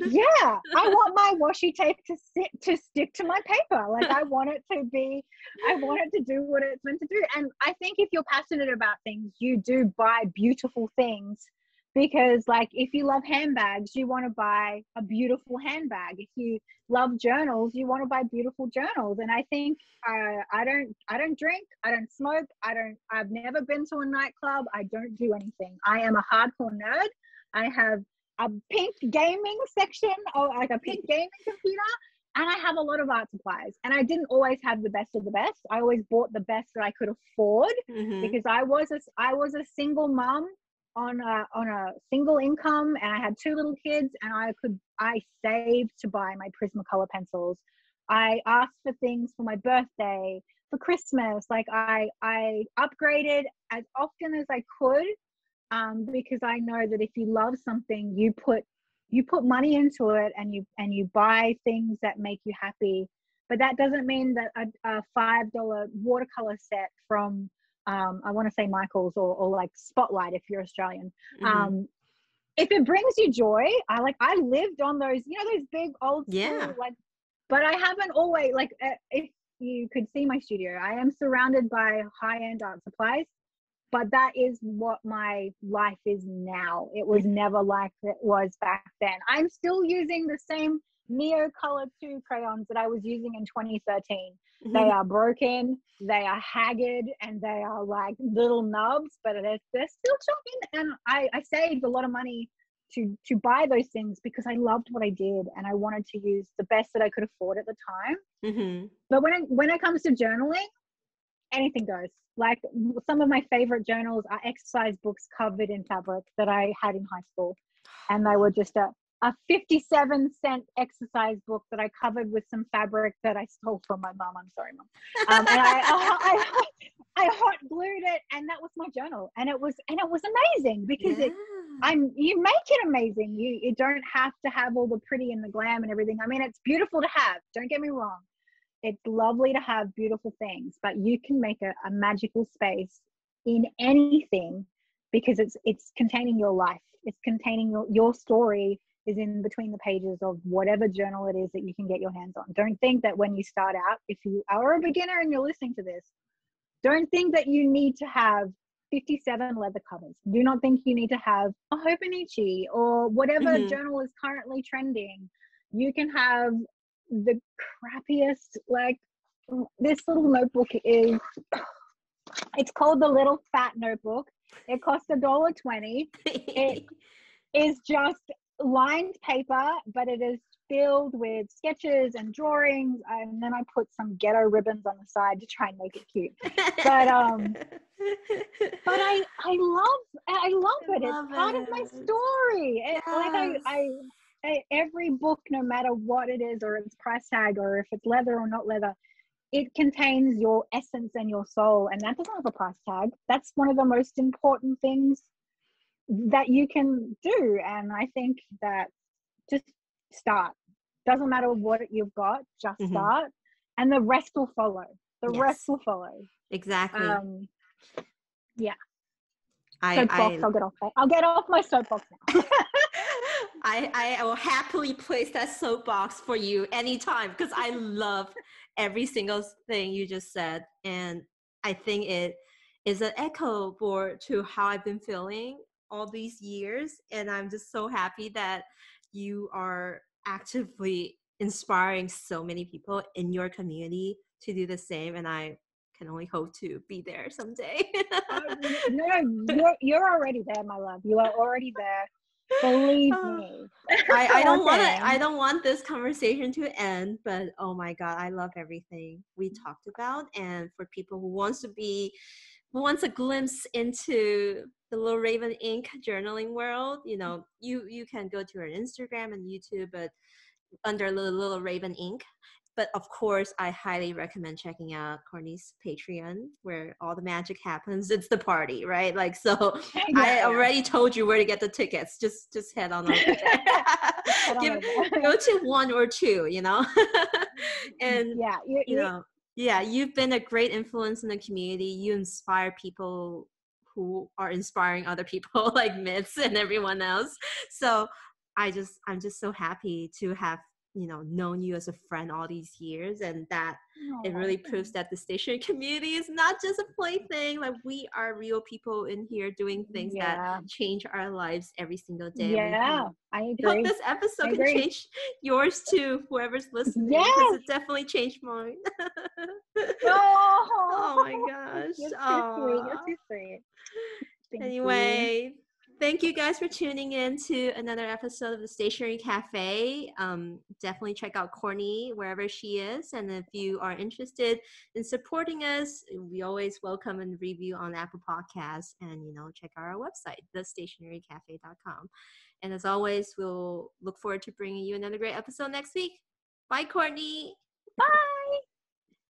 yeah. I want my washi tape to stick to stick to my paper. Like i want it to be i want it to do what it's meant to do. And i think if you're passionate about things you do buy beautiful things because like if you love handbags you want to buy a beautiful handbag if you love journals you want to buy beautiful journals and i think uh, i don't i don't drink i don't smoke i don't i've never been to a nightclub i don't do anything i am a hardcore nerd i have a pink gaming section or like a pink gaming computer and I have a lot of art supplies. And I didn't always have the best of the best. I always bought the best that I could afford mm-hmm. because I was a I was a single mom on a on a single income and I had two little kids and I could I saved to buy my Prismacolor pencils. I asked for things for my birthday, for Christmas. Like I I upgraded as often as I could um, because I know that if you love something, you put you put money into it and you and you buy things that make you happy but that doesn't mean that a, a five dollar watercolor set from um, i want to say michael's or, or like spotlight if you're australian mm-hmm. um, if it brings you joy i like i lived on those you know those big old yeah like but i haven't always like uh, if you could see my studio i am surrounded by high-end art supplies but that is what my life is now. It was never like it was back then. I'm still using the same Neo Color 2 crayons that I was using in 2013. Mm-hmm. They are broken, they are haggard, and they are like little nubs, but they're, they're still shocking. And I, I saved a lot of money to to buy those things because I loved what I did and I wanted to use the best that I could afford at the time. Mm-hmm. But when it, when it comes to journaling, anything goes. Like some of my favorite journals are exercise books covered in fabric that I had in high school. And they were just a, a 57 cent exercise book that I covered with some fabric that I stole from my mom. I'm sorry, mom. Um, and I, I, [LAUGHS] I, I, hot glued it, and that was my journal. And it was and it was amazing because yeah. it. I'm you make it amazing. You you don't have to have all the pretty and the glam and everything. I mean, it's beautiful to have. Don't get me wrong it's lovely to have beautiful things, but you can make a, a magical space in anything because it's it's containing your life. It's containing your, your story is in between the pages of whatever journal it is that you can get your hands on. Don't think that when you start out, if you are a beginner and you're listening to this, don't think that you need to have 57 leather covers. Do not think you need to have a Hobonichi or whatever mm-hmm. journal is currently trending. You can have the crappiest like this little notebook is it's called the little fat notebook it costs a dollar 20 it [LAUGHS] is just lined paper but it is filled with sketches and drawings and then i put some ghetto ribbons on the side to try and make it cute but um [LAUGHS] but i i love i love it love it's part of my story yes. it, like i i every book, no matter what it is, or its price tag, or if it's leather or not leather, it contains your essence and your soul, and that doesn't have a price tag. That's one of the most important things that you can do. And I think that just start. Doesn't matter what you've got, just mm-hmm. start, and the rest will follow. The yes. rest will follow. Exactly. Um, yeah. I, soapbox. I, will get off. I'll get off my soapbox now. [LAUGHS] I, I will happily place that soapbox for you anytime because I love every single thing you just said. And I think it is an echo for to how I've been feeling all these years. And I'm just so happy that you are actively inspiring so many people in your community to do the same. And I can only hope to be there someday. uh, [LAUGHS] no, you're, you're already there, my love. You are already there. Believe me. I, I don't want to, I don't want this conversation to end, but oh my god, I love everything we talked about. And for people who wants to be who wants a glimpse into the Little Raven Ink journaling world, you know, you you can go to our Instagram and YouTube, but under Little, Little Raven Ink but of course i highly recommend checking out courtney's patreon where all the magic happens. It's the party right? Like so yeah. i already told you where to get the tickets. Just just head on over [LAUGHS] Give, go to one or two you know? [LAUGHS] [LAUGHS] And yeah you, you know yeah you've been a great influence in the community. You inspire people who are inspiring other people [LAUGHS] like Mitz and everyone else. So i just i'm just so happy to have you know known you as a friend all these years and that oh, it really proves that the station [LAUGHS] community is not just a plaything like we are real people in here doing mm, things yeah. that change our lives every single day yeah i agree hope this episode can change [LAUGHS] yours too whoever's listening yes. because it definitely changed mine. [LAUGHS] Oh, oh my gosh you're too sweet you're too sweet. Thank anyway you Thank you guys for tuning in to another episode of the Stationery Cafe. Um, definitely check out Courtney wherever she is. And if you are interested in supporting us, we always welcome a review on Apple Podcasts and, you know, check out our website, thestationerycafe.com. And as always, we'll look forward to bringing you another great episode next week. Bye, Courtney. Bye.